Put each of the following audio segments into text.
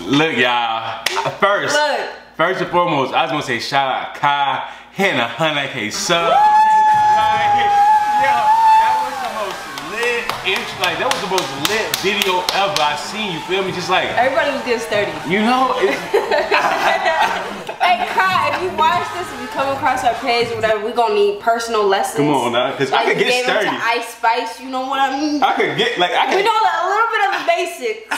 Look, y'all. First, Look. first and foremost, I was gonna say shout out Kai hitting a hundred K sub. Yo, that was the most lit, like that was the most lit video ever I seen. You feel me? Just like Everybody was getting sturdy. you know, Hey, Kai, if you watch this, if you come across our page or whatever, we're gonna need personal lessons. come on now, cause I Like could get sturdy. Ice Spice, you know what I mean? I could get like I we could. know a little bit of the basics.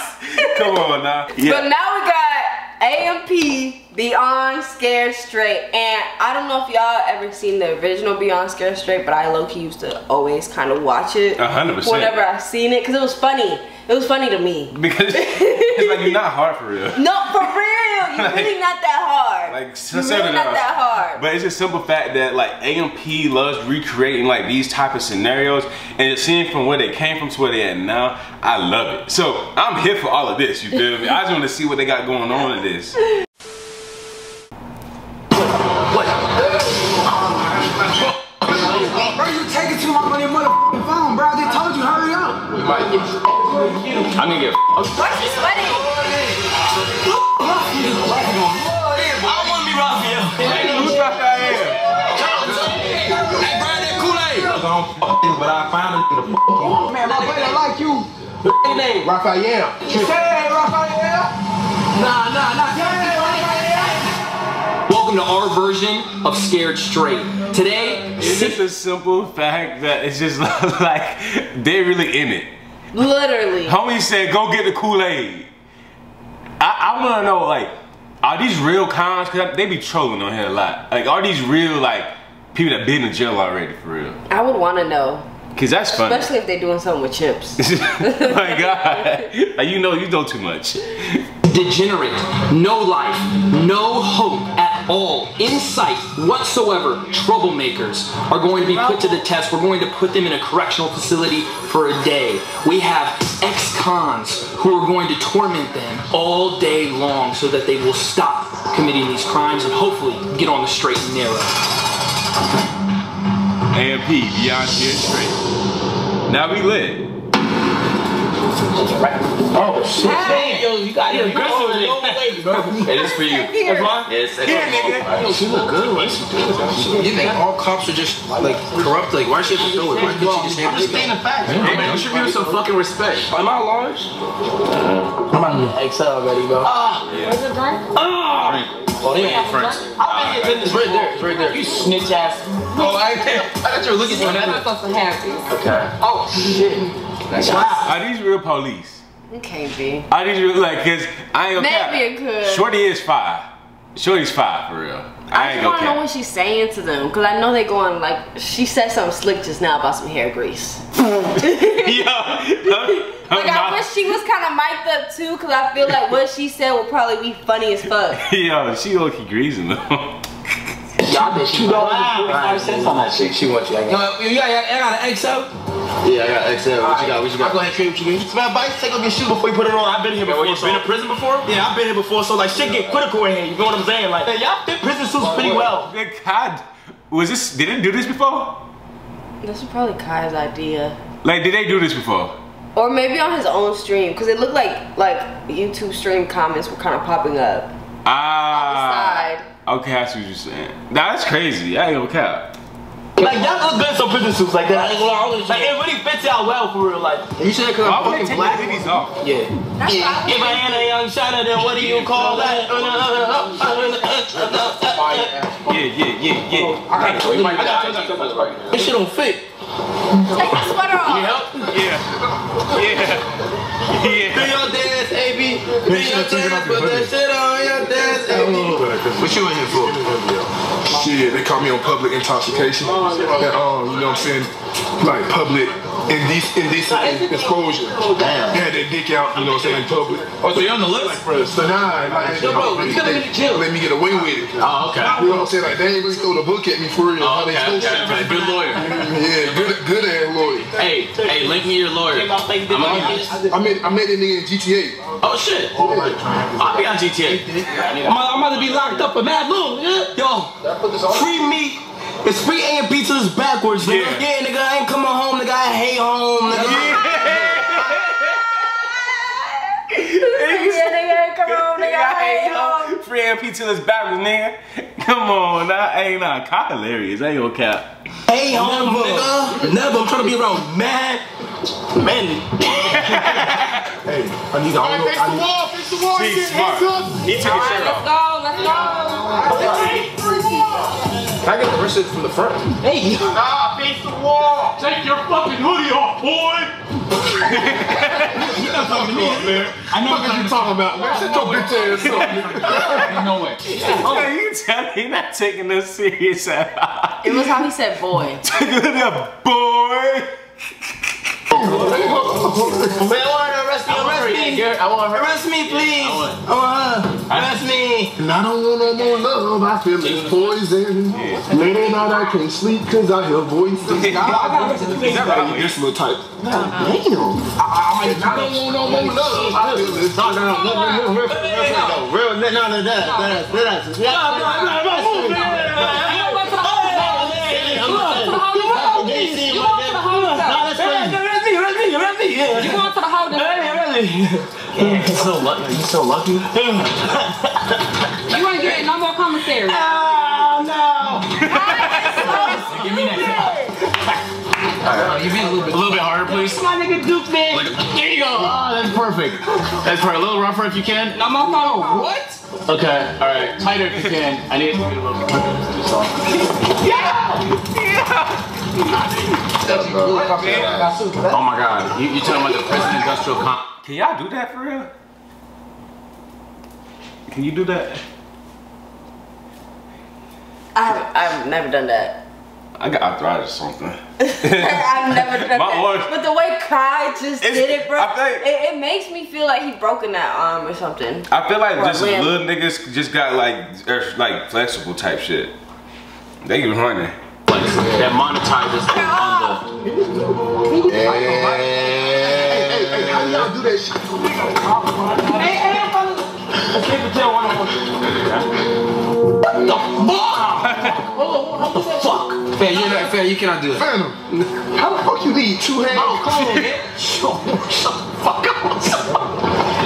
Come on now. But Yeah. now we got AMP Beyond Scared Straight. And I don't know if y'all ever seen the original Beyond Scared Straight, but I low key used to always kind of watch it. Hundred percent. Whenever I seen it, because it was funny. It was funny to me. Because it's like you're not hard for real. No, for real. You're really not that hard. Like, You're really not that hard. But it's a simple fact that like AMP loves recreating like these type of scenarios and just seeing from where they came from to where they at now, I love it. So I'm here for all of this, you feel me? I just want to see what they got going on in this. You take it too long on your motherfucking phone, bro. I just told you, hurry up. I'm gonna get Why is he sweating? Who's Raphael? Hey, bro, that Kool-Aid. But I found it. Oh, man, my buddy like you. name? Raphael. Say, Raphael. Nah, nah, nah. Say, Raphael. Welcome to our version of Scared Straight. Today, It's just a simple fact that it's just like they're really in it. Literally. Homie said, go get the Kool-Aid. I, I wanna know, like, are these real cons? Cause they be trolling on here a lot. Like, are these real, like, people that been in jail already, for real? I would want to know. Cause that's funny. Especially if they're doing something with chips. My God. Like, you know, you know too much. Degenerate, no life, no hope at all, in sight whatsoever, troublemakers are going to be put to the test. We're going to put them in a correctional facility for a day. We have ex-cons who are going to torment them all day long so that they will stop committing these crimes and hopefully get on the straight and narrow. AMP, beyond here straight. Now we lit. Oh shit! Damn, yo, you got it aggressive with it. It is for you. Here. Yes, Yo, she look good. Why she do it? You think all cops are just like corrupt? Like, why she have to throw it? Why can't she just have this thing? Hey man, you should give me some fucking respect. Am I large? I'm on XL already, bro. Ah. Where's the ah. drink? Oh, they ain't friends. It's right there. It's right there. You snitch ass. Oh, I, I thought you were looking for that. I'm supposed to happy. Okay. Oh shit. Wow. Are these real police? It can't be. Are these real, like, cause I ain't gonna. Maybe it could. Shorty is five. Shorty's five, for real. I, I ain't just want to know what she's saying to them, cause I know they going like she said something slick just now about some hair grease. Yo, her Like I wish she was kind of mic'd up too, cause I feel like what she said would probably be funny as fuck. Yo, she low key greasing though. Y'all bitch. Two dollars and cents on that shit. She wants you. I got, Yo, you got, I got an XL. yeah, I got XL. What you got? What you got? I'll got? go ahead and trade what you need. Man, bike, take off your shoe before you put it on. I've been here before. you so- been in prison before? Yeah, I've been here before, so like shit get critical in here. You know what I'm saying? Like, man, y'all fit prison suits pretty well. God, was this? Did they do this before? This was probably Kai's idea, Like, did they do this before? or maybe on his own stream, cause it looked like like YouTube stream comments were kind of popping up. Ah. side. Okay, I see what you're saying. That's crazy. I ain't gonna cap. Like y'all look good in some prison suits like that. Like it really fits y'all well for real. Like You said because Why I'm would they take black? the off? Yeah. That's yeah. if I ain't a young shiner, then what do you call that? Yeah, yeah, yeah, yeah. Oh, I got you. I got you. This shit don't fit. Take the sweater off. Yeah. Yeah. Do Yeah. Your dance, AB. Do your put that shit on your dance, AB. What you in here for? Shit, they caught me on public intoxication. And, um, you know what I'm saying? Like public indec- indecent exposure. Damn. They had their dick out, you know what I'm saying, in public. Oh, so you're on the list? So nah, like, Yo, bro, you gotta get chill. let me get away with it. Oh, okay. You know what I'm saying? Like they ain't really throw the book at me for real. How they supposed to. Good lawyer. Yeah, good, good ass lawyer. Hey, hey, link me your lawyer. I'm gonna get. I met, I met that nigga in GTA. Oh shit. I'll be on GTA. I'm about, I'm about to be locked up for mad long. Yo, free me. It's free A and B to this backwards, nigga. Yeah. Yeah. nigga, I ain't coming home, nigga. I hate home, nigga. yeah, yeah, nigga, come on, I hate him. Free MP till it's backwards, nigga. Come on, nah, hey, nah, Kyle hilarious. I ain't gonna cap. Hey, home, nigga. Never. I'm trying to be around mad men. Hey, I need. I don't know. I need. Face the wall, He's smart. He took his Alright, shirt let's off. go, let's go. Can I get the wrist from the front? Hey. Nah, face the wall. Take your fucking hoodie off, boy! You not talking to me, man. I know What you're talking about, man? Shut your bitch ass up. No way. Yeah, you can oh. tell he not taking this serious at all. It was how he said boy. Take a look at boy. Man, I want her to arrest me. Arrest me. I want her. Arrest me, please. I want I her. Arrest me. And I don't want no more love. I feel it's poison. Late at night I can't sleep cause I hear voices. Is that right? This little type. Damn. I, I, I don't want no more love. I feel it's No, no, no, no, no, no, no, real, no, no, no, that, that, that, that, You going to the holder? You're so lucky. You're so lucky. You ain't getting no more commissary. Oh no! Give me that. Give me a little bit. A little bit harder, please. My nigga Duke, man. There you go. Oh, that's perfect. That's probably a little rougher if you can. No more phone. What? Okay. All right. Tighter if you can. I need it to be a little bit. Too soft. Oh my God. You, you talking about the present industrial comp? Can y'all do that for real? Can you do that? I haven't, I've never done that. I got arthritis or something. I've never done My that. arm- But the way Kai just It's- did it, bro, I think- it, it makes me feel like he broken that arm or something. I feel like Or just little niggas just got like er, like flexible type shit. They even running. That monetizes on the. Hey, hey, how y'all do that shit? Fair, you're not fair. You cannot do that. Fanum, how the fuck you need two hands?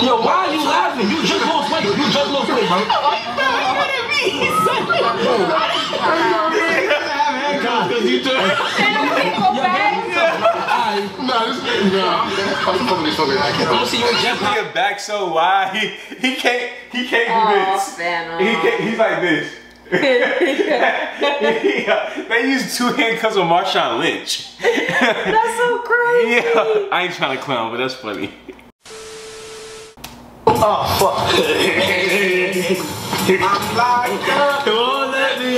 Yo, why are you laughing? You just lost weight. You just lost weight, bro. Nah, this nah. I'm fucking this fucking. I I'm can't. gonna see you in This Jeff. nigga back so wide, he he can't he can't do Aw, this. Fanum. He oh. can't, he's like this. yeah, they use two handcuffs on Marshawn Lynch. That's so crazy. Yeah, I ain't trying to clown, but that's funny. Come on, let me.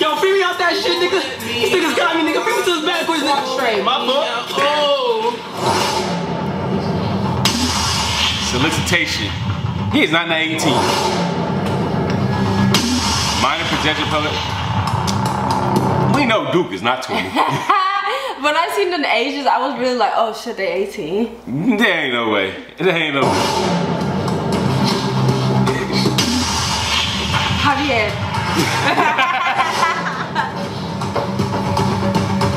Yo, that shit, nigga. These niggas got me, nigga. Free me to his backwards, nigga. Straight. My fault. Oh. Solicitation. He is not 18. Minor projection public. We know Duke is not 20. when I seen the ages, I was really like, oh shit, they 18. there ain't no way. There ain't no way. Javier.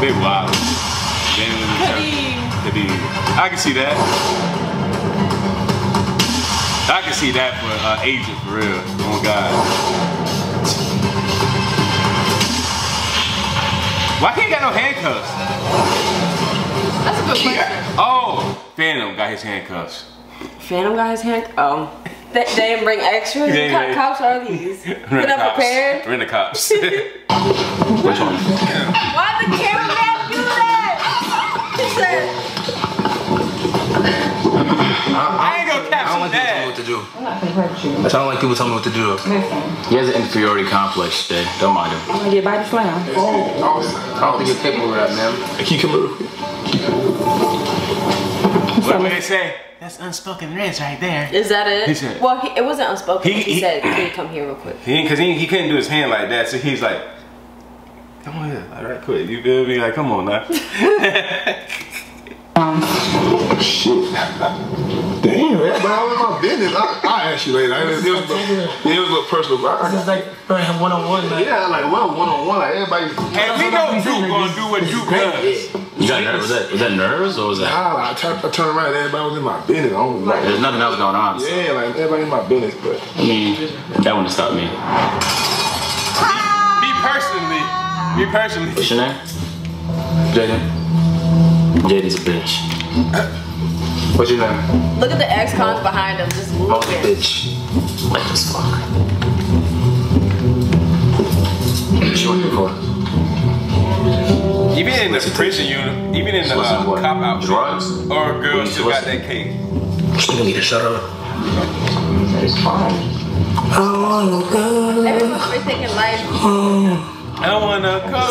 They wild. Kadeem. Kadeem. I can see that. I can see that for uh, agent for real. Oh God. Why can't he got no handcuffs? That's a good question. Oh, Fanum got his handcuffs. Fanum got his hand. Oh. they, they didn't bring extras. They What didn't. cops are these? Rent You're not cops. prepared. Rent the cops. Which one? Why the cameraman do that? He said, I ain't gonna I don't capture like people tell me what to do. I don't like people tell me what to do. He has an inferiority complex, Jay. Don't mind him. I'm gonna Get body slam. I don't think you're capable of that, man. Can you come real quick? What do they say? That's unspoken riz right there. is that it? He said- well, he, it wasn't unspoken. He- He, he- said, can you come here real quick? He cause he, he couldn't do his hand like that, so he's like, come on here, like right quick. You feel me? Like, come on now. Um, oh, shit. Damn, everybody all in my business. I, I'll ask you later. It was, it was, a little- yeah, it was a little personal. I, This is like one on one, man. yeah, like one one on one. Like everybody. And we know Duke gonna do what Duke does. You got nerves? Was that was that nerves or was that? Nah, like, I turned I turned around. Everybody was in my business. I don't like. There's nothing else going on. So. Yeah, like everybody in my business, but I mean, that wouldn't stop me. Me personally, me personally. What's your name? Jaden. Jaden's a bitch. what's your name? Look at the ex-cons behind him, just Most moving. bitch. Like this fuck. What you working for? Even in the prison unit, even in the uh, cop out, Drugs? or girls still got Listen. that cake. You need to shut up. It's fine. Everyone's rethinking life. I wanna go.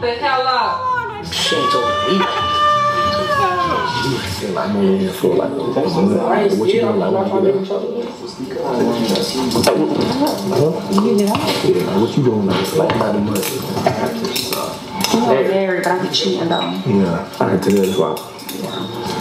The hell out. She ain't told me. I'm here for like, what you doing? Like, what you doing? Like, what you doing? Like, like, about the money. I'm married, but I be cheating though. Yeah, I can tell you it's like,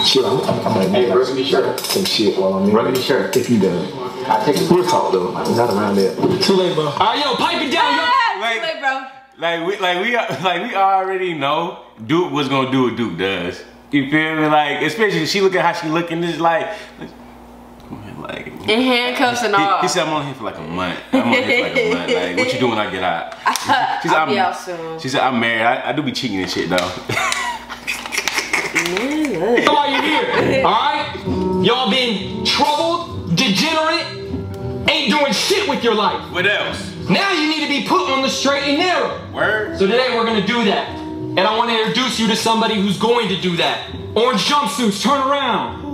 shit, I'm, I'm, I'm like, Hey, rub me shirt. some shit while I'm in. Rub me shirt. If you done. I take We'll talk though, not around there. Too late, bro. All right, yo, pipe it down, yo. Ah, Like- too late, bro. Like we, like we, like we already know Duke was gonna do what Duke does. You feel me? Like especially she look at how she looking. This like, like. In handcuffs and all. he said, "I'm on here for like a month. I'm on here for like a month. Like, what you doing when I get out?" She said, I'll be I'm- out soon. She said, "I'm married. I, I do be cheating and shit though." That's why you're here. All right? Y'all been troubled, degenerate, ain't doing shit with your life. what else? Now you need to be put on the straight and narrow. Word? So today we're gonna do that. And I wanna introduce you to somebody who's going to do that. Orange jumpsuits, turn around.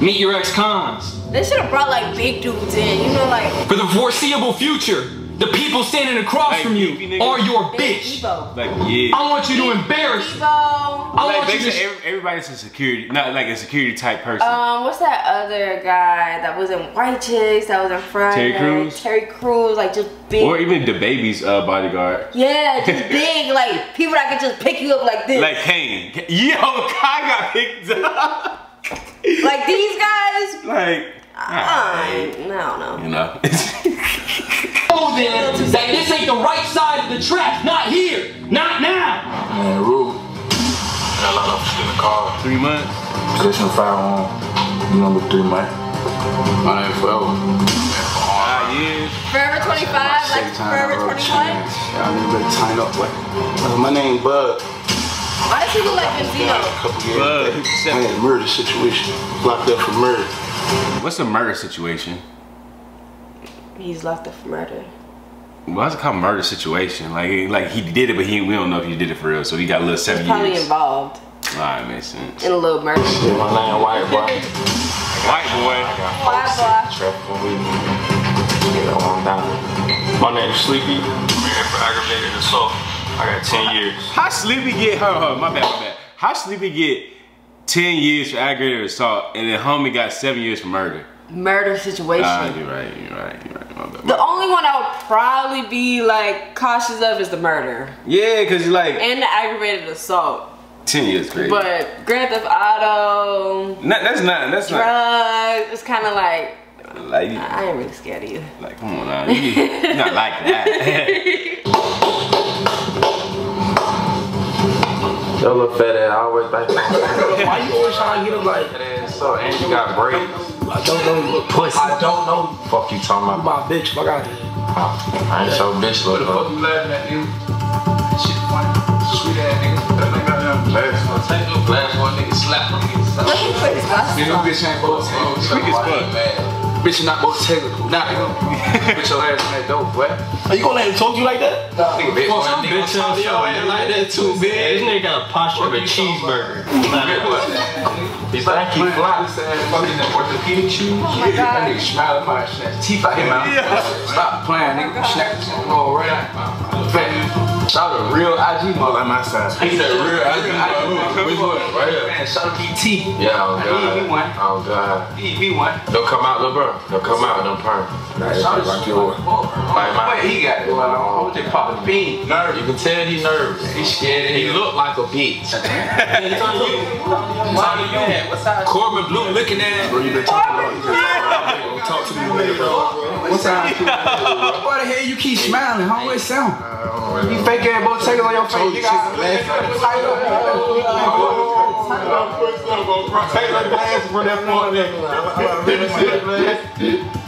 Meet your ex-cons. They should have brought like big dudes in, you know, like For the foreseeable future, the people standing across Like from you niggas? are your bitch. Like yeah. I want you to embarrass. Debo. I Like want you to. everybody's a security, not like a security type person. Um, what's that other guy that was in White Chicks, that was in Friday? Terry Crews? Terry Crews, like just big. or even the baby's uh, bodyguard. yeah, just big, like people that could just pick you up like this. Like Kane. Yo, Kai got picked up. Like these guys. like, Uh, no, no. you know. know then that this ain't the right side of the track. Not here. Not now. Man, Rue. Got a lot of shit in the car. Three months. Possession of firearm. You know, with three months. My name forever. Five years. Forever 25, like Forever 21. Y'all niggas better tighten up, boy. Uh, My name Bud. Why does he look like A Benzino? couple years Bud. back. Seven. Man, murder situation. Locked up for murder. What's a murder situation? He's locked up for murder. Why is it called murder situation? Like, he- like he did it, but he we don't know if he did it for real. So he got a little seven Probably years. involved Alright, makes sense. in a little murder. My name White Boy. White boy. Why, boy? Trafficking weed. Yeah, on down. My name is Sleepy. For aggravated assault. I got 10 years. How Sleepy get? Hold on, hold my bad, my bad. How Sleepy get ten years for aggravated assault, and then homie got seven years for murder? Murder situation. Ah, you're right, you're right, you're right. My bad. the only one I would probably be like cautious of is the murder Yeah, cause you like and the aggravated assault. ten years crazy. But Grand Theft Auto, Not- that's not. That's not. drugs, it's kind of like Like, you- I ain't really scared of you. like, come on now. You, you're not like that. Yo, little fat ass, I always think. Why you always trying to get him like? So, and you got braids. I don't know you. Pussy. I don't know you. Fuck you talking about? My bitch, fuck out here. I ain't so bitch look. What the uh, fuck you laughing at, nigga? Shit funny. Sweet ass nigga. That nigga got them glasses. Take your glasses, one nigga slap them niggas. Let me put his glasses Nigga, on. bitch ain't both Quick as fuck. Bitch, you not both technical. Nah, nigga. Put your ass in that dope, boy. Are you gonna let him talk to you like that? Nigga, bitch, Fuck boy, some bitch talk to ass your ass like that too, This bitch. nigga got a posture of a cheeseburger. He's like, keep fly. Fucking the orthopedic shoes. Oh my That god. nigga smiling my snatch teeth out his mouth. Stop playing, nigga. Oh snap this on all right. Shout out real IG All like my size. He said real IG Which one? Right here. Man, shout out BT. Yeah, oh He hit me one. Oh god. He one. Don't come out, little bro. Don't come out, don't perm. Shout out Like yours. Like my, Wait, he got it. What they pop the bean? you can tell he nervous. He scared. He look like a bitch. What size? Corbin Bleu looking at him. Bro, you been talking about Don't talk to me, nigga, bro. What size? Why the hell you keep smiling? How it sound? You fake ass both take on your face. You got Take the glass for that one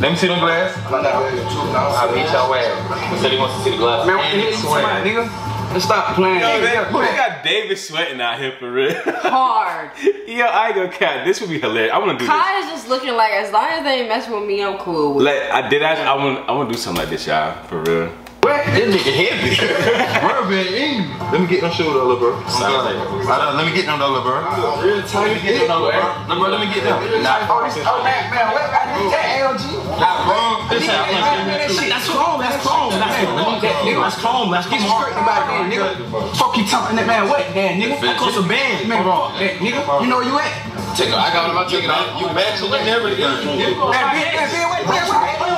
Let me see them glass. I'll beat your ass. Said he wants to see the glass. Man, And hit sweat. nigga. Let's stop playing. Yo, nigga. they, they got David sweating out here for real. Hard. Yo, I go cat. This would be hilarious. I wanna do this. Kai is just looking like as long as they ain't messing with me, I'm cool with. Like I did ask, I want I want to do something like this, y'all, for real. This nigga heavy. Bro, man, ain't- Let me get them shoes, though, little bro. Let me get them, though, little bro. Real tight. Get them though, eh? Bro, let me get them. Nah, Oh, this, oh man, man, what? I need that LG. nah, bro. This how man, man, that shit, that's chrome, that's chrome. That's chrome. That's chrome. Let's get straight about that, nigga. Fuck you talking that man, what, man, nigga? That cost a band, man, Hey, nigga. You know where you at? Take it. I got my ticket off. You matching and everything. Man, bitch, man, bitch, wait, wait, wait,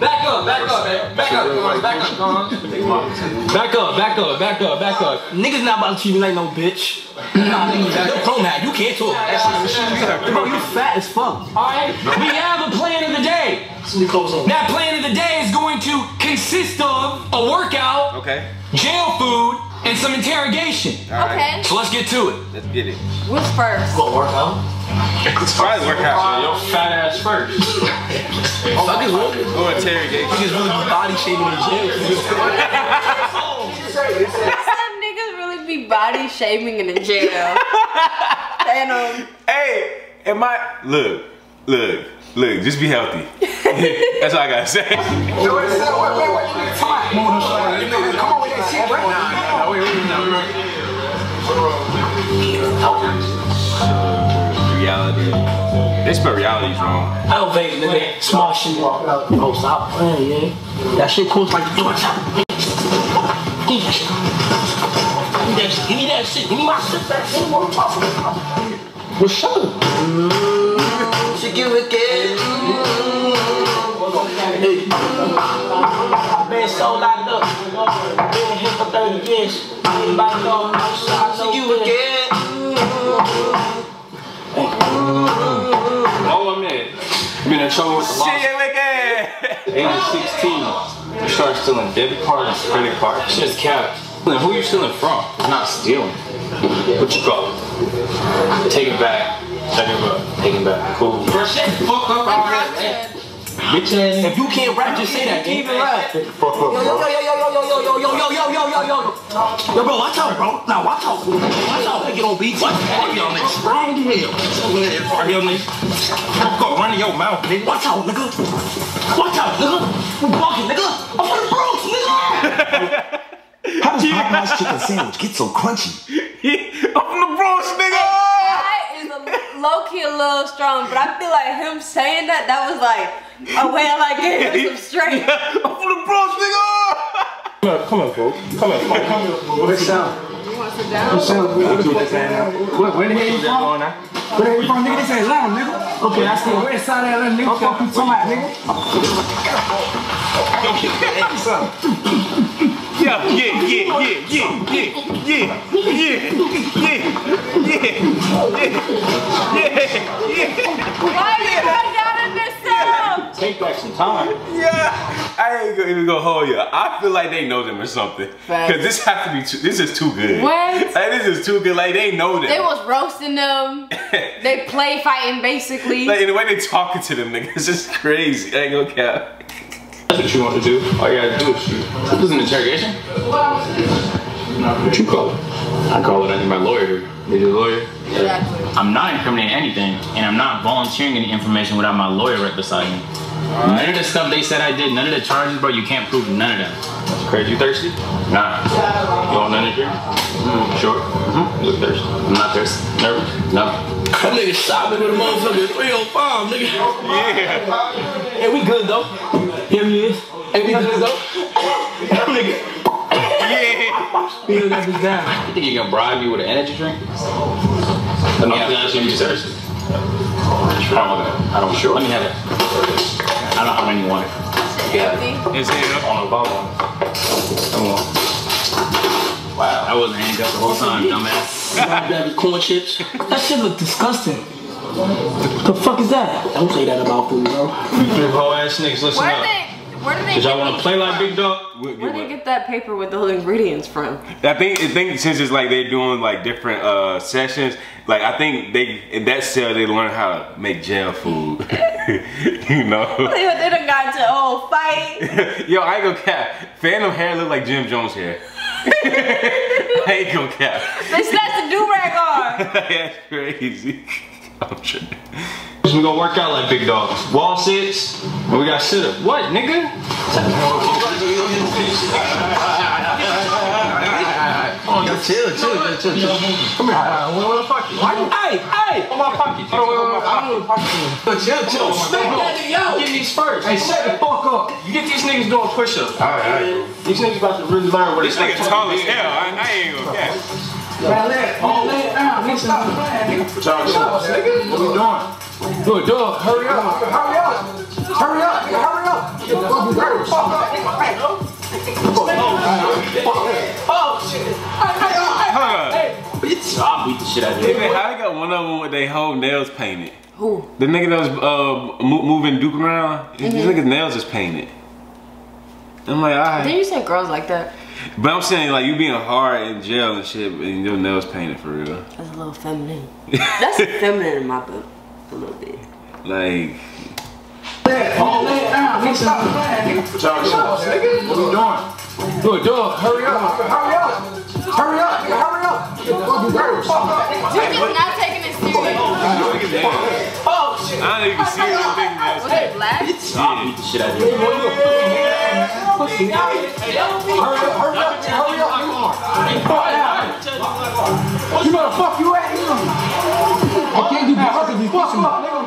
Back up, back up, man. Back up, come back up, come. Back up, back up, back up, back up. Niggas not about to treat me like no bitch. Nah, niggas, that's pro now. You can't talk. Bro, you fat as fuck. Alright, we have a plan of the day. That plan of the day is going to consist of a workout, Okay. jail food, and some interrogation. Okay. So let's get to it. Let's get it. What's first? Let's probably work out. Your fat ass first. Go interrogate. Niggas really be body shaming in jail. Some niggas really be body shaming in the jail. and um, Hey, am I? Look, look, look. Just be healthy. That's all I gotta say. No, it's not. Wait, wait, wait. Wait, wait. Wait. Reality. This wrong. I don't small shit walk out. Oh stop playing, yeah. That shit cools like the door. Give me that shit. Give me that shit. Give me my shit back. Give me shut up. She give it again. Been so locked up. Been here for 30 years. Everybody know I'm outside. She give it good. Oh, I'm in. I'm in trouble with the law. Shit, wicked. Age of 16, you start stealing debit cards, credit cards. Shit's cap. Then who you stealing from? It's not stealing. What you call it? Take it back. Take it back. Take it back. Cool. Shut the fuck up. Bitch ass. If you can't rap, just say that. Keep it rap. Yo, yo, yo, yo, yo, yo, yo, yo, yo, yo, yo, yo, yo, yo, yo. Yo, bro, watch out, bro. Now, watch out. Watch out. They get on beats. Watch out, y'all niggas. Strong as hell. Fuck y'all niggas. Go run in your mouth, nigga. Watch out, nigga. Watch out, nigga. You bugging, nigga. I'm from the Bronx, nigga. How does Popeye's chicken sandwich get so crunchy? I'm the Bronx, nigga. that is a low key a little strong, but I feel like him saying that that was like a way of like getting him some strength. I'm from the Bronx, nigga. Come on, bro. Come on, come on. What sound? You want to sit down? Where, where the hell you from? Where the hell you from, nigga? This ain't Atlanta, nigga. Okay, I see west side of Atlanta, nigga. Fuck you talking about, nigga. Yeah, yeah, yeah, yeah, yeah, yeah, yeah, yeah, yeah, yeah, yeah, yeah, Why you run down in this cell? Take back some time. yeah. I ain't gonna even gonna hold you. I feel like they know them or something. Facts. Cause this have to be too, this is too good. What? Like this is too good. Like they know them. They was roasting them. They play fighting basically. like the way they talking to them niggas is crazy. I ain't gonna cap. That's what you want to do. All you gotta do is shoot. This is an interrogation. What you call it? I call it. I need my lawyer here. Need your lawyer? Exactly. I'm not incriminating anything, and I'm not volunteering any information without my lawyer right beside me. None of the stuff they said I did, none of the charges, bro, you can't prove none of them. Crazy, you thirsty? Nah. You want none of drink? Mm, sure. Mm-hmm. You look thirsty. I'm not thirsty. Nervous? No. That nigga shot me with a motherfucker 305, nigga. Yeah. Hey, we good though. Here he is. Hey, we good though. nigga. Yeah. We done got this down. You think you can bribe me with an energy drink? Let me have Yeah, it. you thirsty. I don't, I don't sure. Let me have it. I don't know how many you want it. Empty. It's here. On the bottom. Come on. Wow. I wasn't handcuffed the whole time, dumbass. That with corn chips. That shit look disgusting. The fuck is that? Don't say that about food, bro. You whole ass niggas, listen Where up. they? Where do they? Cause y'all wanna play like big dog? What- Where what- they get that paper with the ingredients from? I think I think since it's like they're doing like different uh sessions, like I think they in that cell they learn how to make jail food. you know? They, they done got into a whole fight. Yo, I ain't gonna cap. Fanum hair look like Jim Jones hair. I ain't gonna cap. They snatched the do rag off. That's crazy. I'm tripping. We gonna work out like big dogs. Wall sits, and we got sit up. What, nigga? Yo, chill, chill, chill, chill. Come here. Where the fuck? Why you? Hey, hey. On my pocket. Hold on, wait, wait, wait. I don't know pocket. Chill, chill. Smack that nigga out. Get these first. Hey, shut the fuck up. You get these niggas doing push-ups. These niggas about to really learn what This it's like. nigga tall as hell. I, I ain't gonna cap. Man, it, oh, lay down. Nigga, stop playing, nigga. nigga. What we doing? Do it, do it. Hurry up. Hurry up. Hurry up. Hurry up. Hurry up. Oh, shit. Hey, So I'll beat the shit out of you. Nigga, how they got one of them with their whole nails painted? Who? The nigga that was uh, moving Duke around, his nigga's nails is painted. I'm like, alright. Didn't you say girls like that? But I'm saying, like, you being hard in jail and shit, and your nails painted for real. That's a little feminine. That's feminine in my book. A little bit. Like, Oh, lay it down. Nigga, stop playing, nigga. Nigga, What we doing? Do it, do it. Hurry up. Hurry up. Hurry up. nigga, Hurry up. You just not taking it serious. Shit. I don't even see anything Was else. it black? So I'll beat the shit out of you. Pussy. Hurry up. Hurry up. Hurry up. nigga. You know the fuck you at, nigga? I can't do that. Hurry the fuck up, nigga.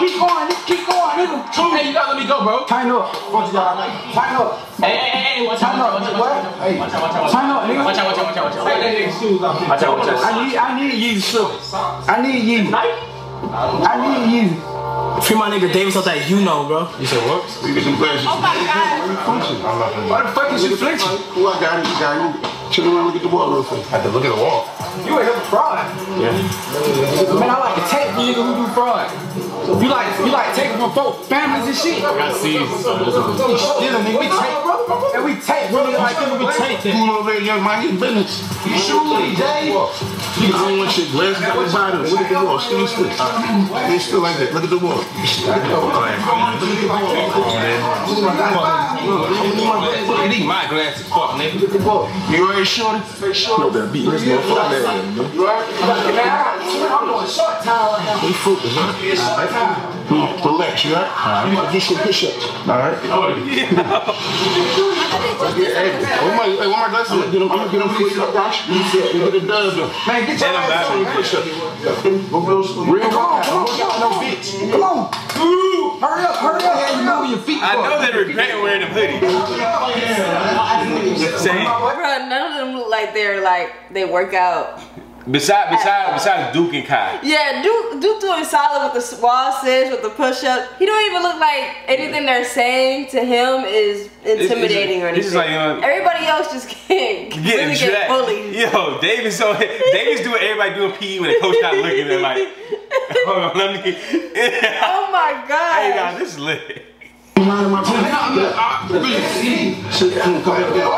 Keep going, nigga. Keep going, nigga. Hey, you gotta let me go, bro. Tighten up. Watch y'all. Tighten up. Hey, hey, hey, hey, watch out, Tighten watch up. out, watch What? out. Hey. Watch out, watch out, watch Tighten out. up, nigga. Watch out, watch out, watch out, watch out. Take that nigga shoes off. Watch out, watch out. I need, I need Yeezy shoes. I need Yeezy. I need you. Free my nigga Davis out that you know, bro. You said what? You get some glasses. Oh my god. Why the fuck is you flinching? Who I got it? You got it. Chill around, look at the wall real quick. I had to look at the wall. You ain't here for fraud. Yeah. Man, I like to take niggas who do fraud. You like, you like taking from folks, families and shit. I see. We stealing, nigga. We take, and we take really like this. We take that. Cool over there, young man, his business. You shoot, Jay. You can own one shit, glasses at the bottom. Look at the wall, still still. They still like that. Look at the wall. Look at these my glasses, fuck nigga. You already shorty? No, that beat this motherfucker down, man. You alright? I'm doing short time right now. We focus, huh? Hmm, you alright? Do some push-ups, alright? Hey, where my, hey, where my glasses? I'm gonna get them, I'm gonna get them for you, Josh. You get the dub, though. Man, get your ass on. Push-ups. Go those real Come on, come on, rock. come on, no bitch. Come on. Hurry up, hurry up. Yeah, you know where your feet I know they regret wearing the hoodie. Saying, Bro, none of them look like they're like they work out. Besides, uh, besides, besides Duke and Kai. Yeah, Duke Duke doing solid with the wall sits, with the push up. He don't even look like anything they're saying to him is intimidating or it's anything. just like, you know- Everybody else just can't Getting really get bullied. Yo, Davis so Davis doing everybody doing PE when the coach not looking at like, hold on, let me. Oh my god. hey guys, this is lit. Mind my business. Shit, I'm gonna come back down.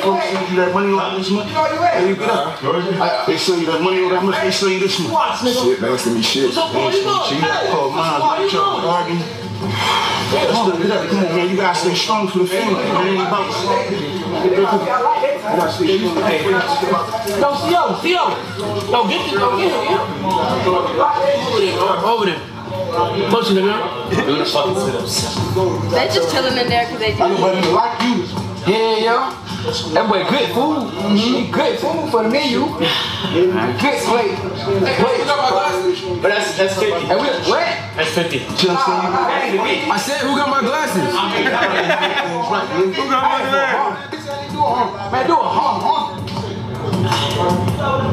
Folks send you that money over this month. Hey, you get up. They send you that money over that much. They send you this month. Shit, they send me shit. They send me shit. Oh, man, you trouble arguing. Let's look it. Come on, man. You gotta stay strong for the family. It ain't about. You gotta stay strong. Hey, Yo, Theo, Theo. Yo, get this, yo, get him. Over there, bro. Over there. Push it, nigga. Do the fucking sit-ups. They just chilling in there because they I know just better like you. Yeah, yo. That boy good food. Mm-hmm. Good food for the menu. Good plate. Plate. But that's that's 50. And we what? That's 50. I said, who got my glasses? Who got my man? Man, do a hump, hump.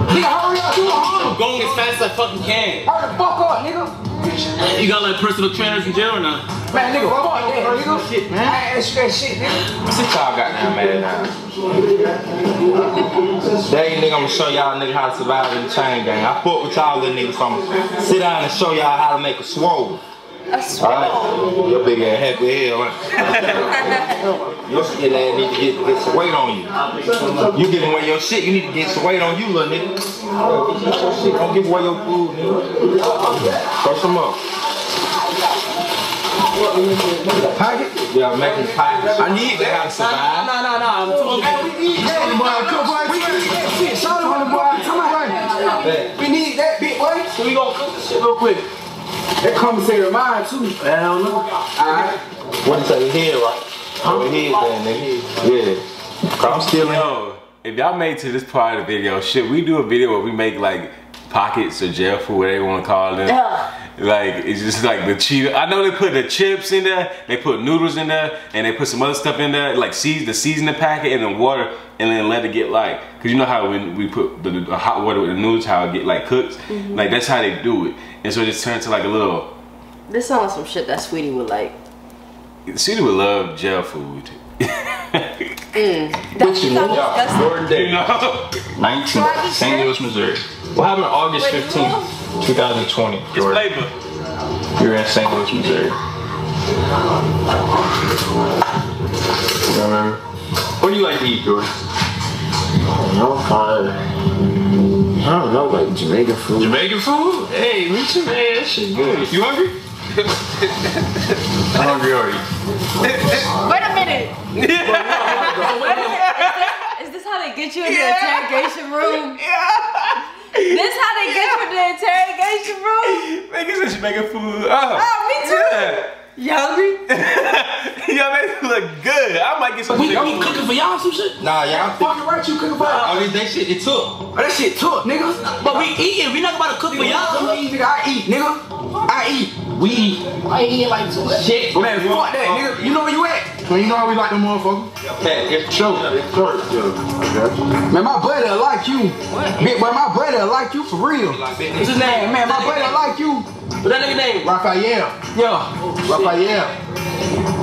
Nigga, hurry up, do a hump. Going as fast as I fucking can. Hurry the fuck up, nigga. You got like personal trainers in jail or not? Man, nigga, fuck that, nigga. Shit, man. I ain't that shit, nigga. Sit y'all goddamn mad now. Today, nigga, I'm gonna show y'all nigga how to survive in the chain gang. I fuck with y'all little niggas, so I'm gonna sit down and show y'all how to make a swole. A swole. Alright? Your big ass happy hell. right? Your skin ass need to get, get some weight on you. You giving away your shit, you need to get some weight on you, little nigga. Your shit, don't give away your food, nigga. Throw some up. Pocket? Yeah, I'm making pockets. I need that how to survive. No, no, no. I'm talking. Hey, we need that, boy. Come on, we need that shit. Shout out boy. Come on, We need that big boy. So we gonna cook this shit real quick. That commissary of mine, too. I don't know. Alright. What you say, your head right? Your head there, nigga. Yeah. I'm still in. Yo, if y'all made to this part of the video, shit, we do a video where we make like pockets or jail food, whatever you want to call them. Like it's just like the cheap. I know they put the chips in there, they put noodles in there, and they put some other stuff in there, like season the seasoning packet and then water, and then let it get like, cause you know how when we put the, the hot water with the noodles, how it get like cooked, mm-hmm. like that's how they do it, and so it just turns to like a little. This sounds like some shit that Sweetie would like. Sweetie would love jail food. Mm. That sounds disgusting. Jordan Day. You know? 19, St. Louis, Missouri. What happened August Wait, 15th, 2020? It's Jordan? You're in St. Louis, Missouri. You remember? What do you like to eat, Jordan? No, I don't know, like Jamaican food. Jamaican food? Hey, me too, man. That shit good. You hungry? I'm hungry already. Wait a minute. Wait a minute. Is this how they get you in the interrogation room? Yeah. This how they get you in the interrogation room? Making some Jamaican food. Oh, Oh, me too. Yeah. You hungry? Y'all make it look good. I might get some We, Jamaican we cooking for y'all some shit? Nah, y'all think. Fucking right, you cooking for us. Oh, this that shit, it took. Oh, that shit took, nigga. But we eating. We not about to cook for y'all. I eat, nigga. I eat, nigga. I eat. We eat. I ain't eating like two. Shit. Man, fuck that, nigga. You know where you at? Man, you know how we like them motherfuckers? Pat, it's Show. It's church. Yeah. Man, my brother like you. Big boy, my brother like you for real. What's his name? Man, my brother like you. What that nigga name? Raphael. Yeah. Raphael.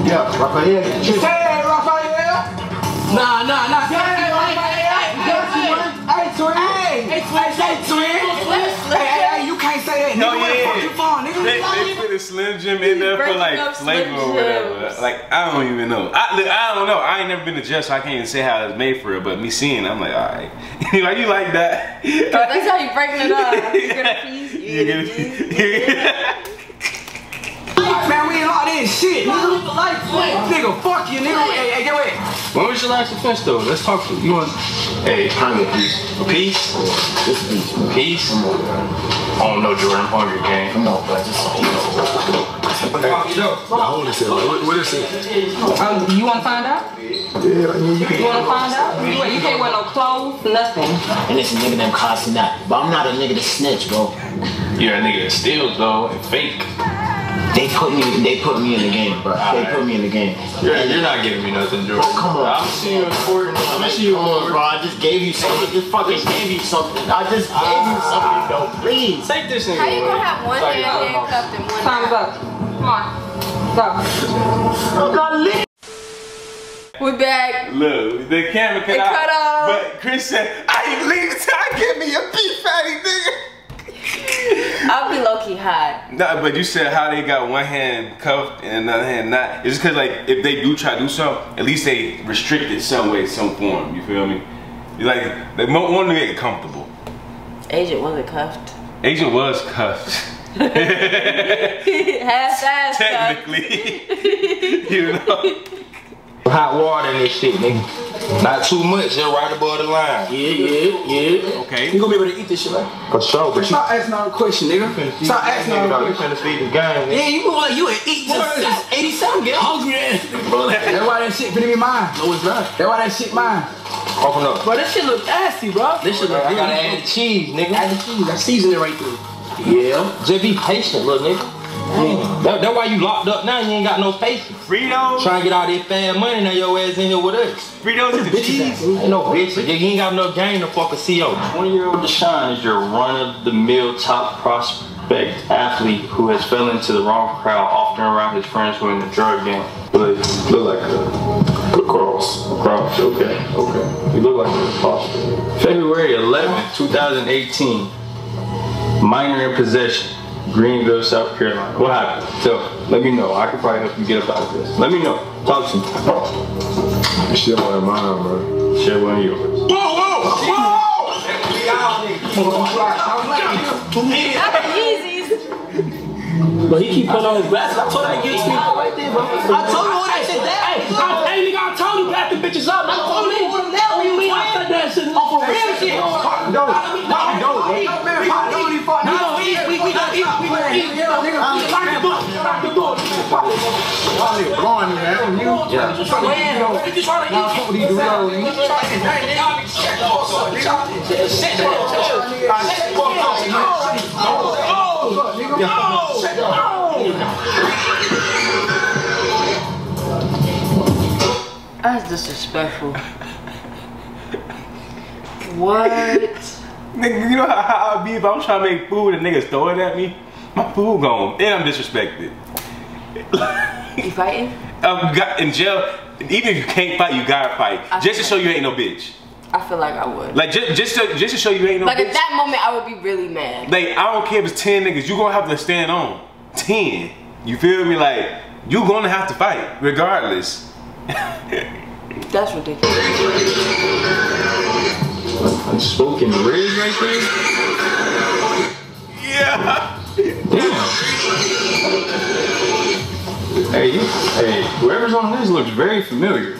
Yeah, Raphael. Hey, Raphael. Nah, nah, nah. Hey, Raphael. Hey, twin. Hey, hey, twin. Hey, twin. Hey, hey, hey, you can't say that. No, yeah. from, nigga? They, they put a Slim Jim in there for like flavor or whatever. Like I don't even know. I look, I don't know. I ain't never been to jail, so I can't even say how it's made for it. But me seeing, it, I'm like, all right. like you like that? That's how you breaking it up. You get a piece. You You get a get piece. it? Man, we ain't all in shit, nigga. Nigga, fuck you, nigga. Hey, hey, get away. When was your last offense though? Let's talk to you. Want Hey, kind of peace. a piece? This piece. Peace? I don't know, Jordan. I'm hungry, gang. Come on, but just, you know. I only said, what, what is it? Um, you want to find out? Yeah, I mean, you can You want to find out? You, you can't wear no clothes, nothing. And it's a nigga named Costy that. But I'm not a nigga to snitch, bro. You're a nigga that steals though and fake. They put me they put me in the game, bro. They put me in the game. You're, you're not giving me nothing, Jordan. Come on. I'm seeing you in court. I'm seeing you in Come on, court. bro. I just gave you something. Just fucking gave you something. I just gave you something, bro. Please. Take this nigga. How you gonna have one Sorry, hand no, no. handcuffed and one Time's up. Come on. Go. We back. Look, the camera cut It out. cut off. But Chris said, I ain't leaving till I get me a beef fatty nigga. I'll be low key high. No, but you said how they got one hand cuffed and another hand not. It's just cause like if they do try to do something, at least they restrict it some way, some form. You feel me? It's like they want to make it comfortable. Agent wasn't cuffed. Agent was cuffed. Half ass. Technically, you know. Hot water and this shit, nigga. Not too much, just right above the line. Yeah, yeah, yeah. Okay. You gonna be able to eat this shit, right? For sure, but you Stop asking all the question, nigga. Stop asking all the You question. finna feed the game. Yeah, you look like you ain't eat since 87. Get hungry ass. Bro, that's why that shit finna be mine. No, it's not. That's why that shit mine. Open up. Bro, this shit look nasty, bro. This shit look I gotta add the cheese, nigga. Add the cheese. I seasoned it right there. Yeah. Just be patient, little nigga. That, that's why you locked up now. You ain't got no patience. Fritos. Trying to get all this fast money now. Your ass in here with us. Fritos and the cheese. Ain't no bitch. You ain't got no game to fuck a CO. 20 year old Deshaun is your run of the mill top prospect athlete who has fell into the wrong crowd, often around his friends who are in the drug game. Look, look like a, a cross. A cross, okay, okay. You look like a prospect. February 11th, 2018. Minor in possession. Greenville, South Carolina. What happened? Tell me. Let me know. I could probably help you get up out of this. Let me know. Talk to me. Shit on that mind, bro. Share one of yours. Whoa, whoa, Not Yeezys. But he keep putting on his glasses. I told him to get his people right there, bro. I told him that shit there. Hey, I, hey, nigga, I told you back the bitches up. I told him. What do you mean? I said that shit on for real shit. Pop eat. We gonna. Nigga, lock the door. Lock the door. Y'all nigga blowing me, man. You Yeah. Just trying to eat. Nigga, fuck. Hey. That's disrespectful. what? Nigga, you know how, how I be if I'm trying to make food and niggas throw it at me? My food gone, and I'm disrespected. You fighting? Um, you got in jail. Even if you can't fight, you gotta fight, I just to show you ain't no bitch. I feel like I would. Like just just to, just to show you ain't no bitch. Like bitch. at that moment, I would be really mad. Like I don't care if it's ten niggas, you gonna have to stand on ten. You feel me? Like you gonna have to fight regardless. That's ridiculous. Unspoken Rizz right there? Yeah. Hey, you, hey, whoever's on this looks very familiar.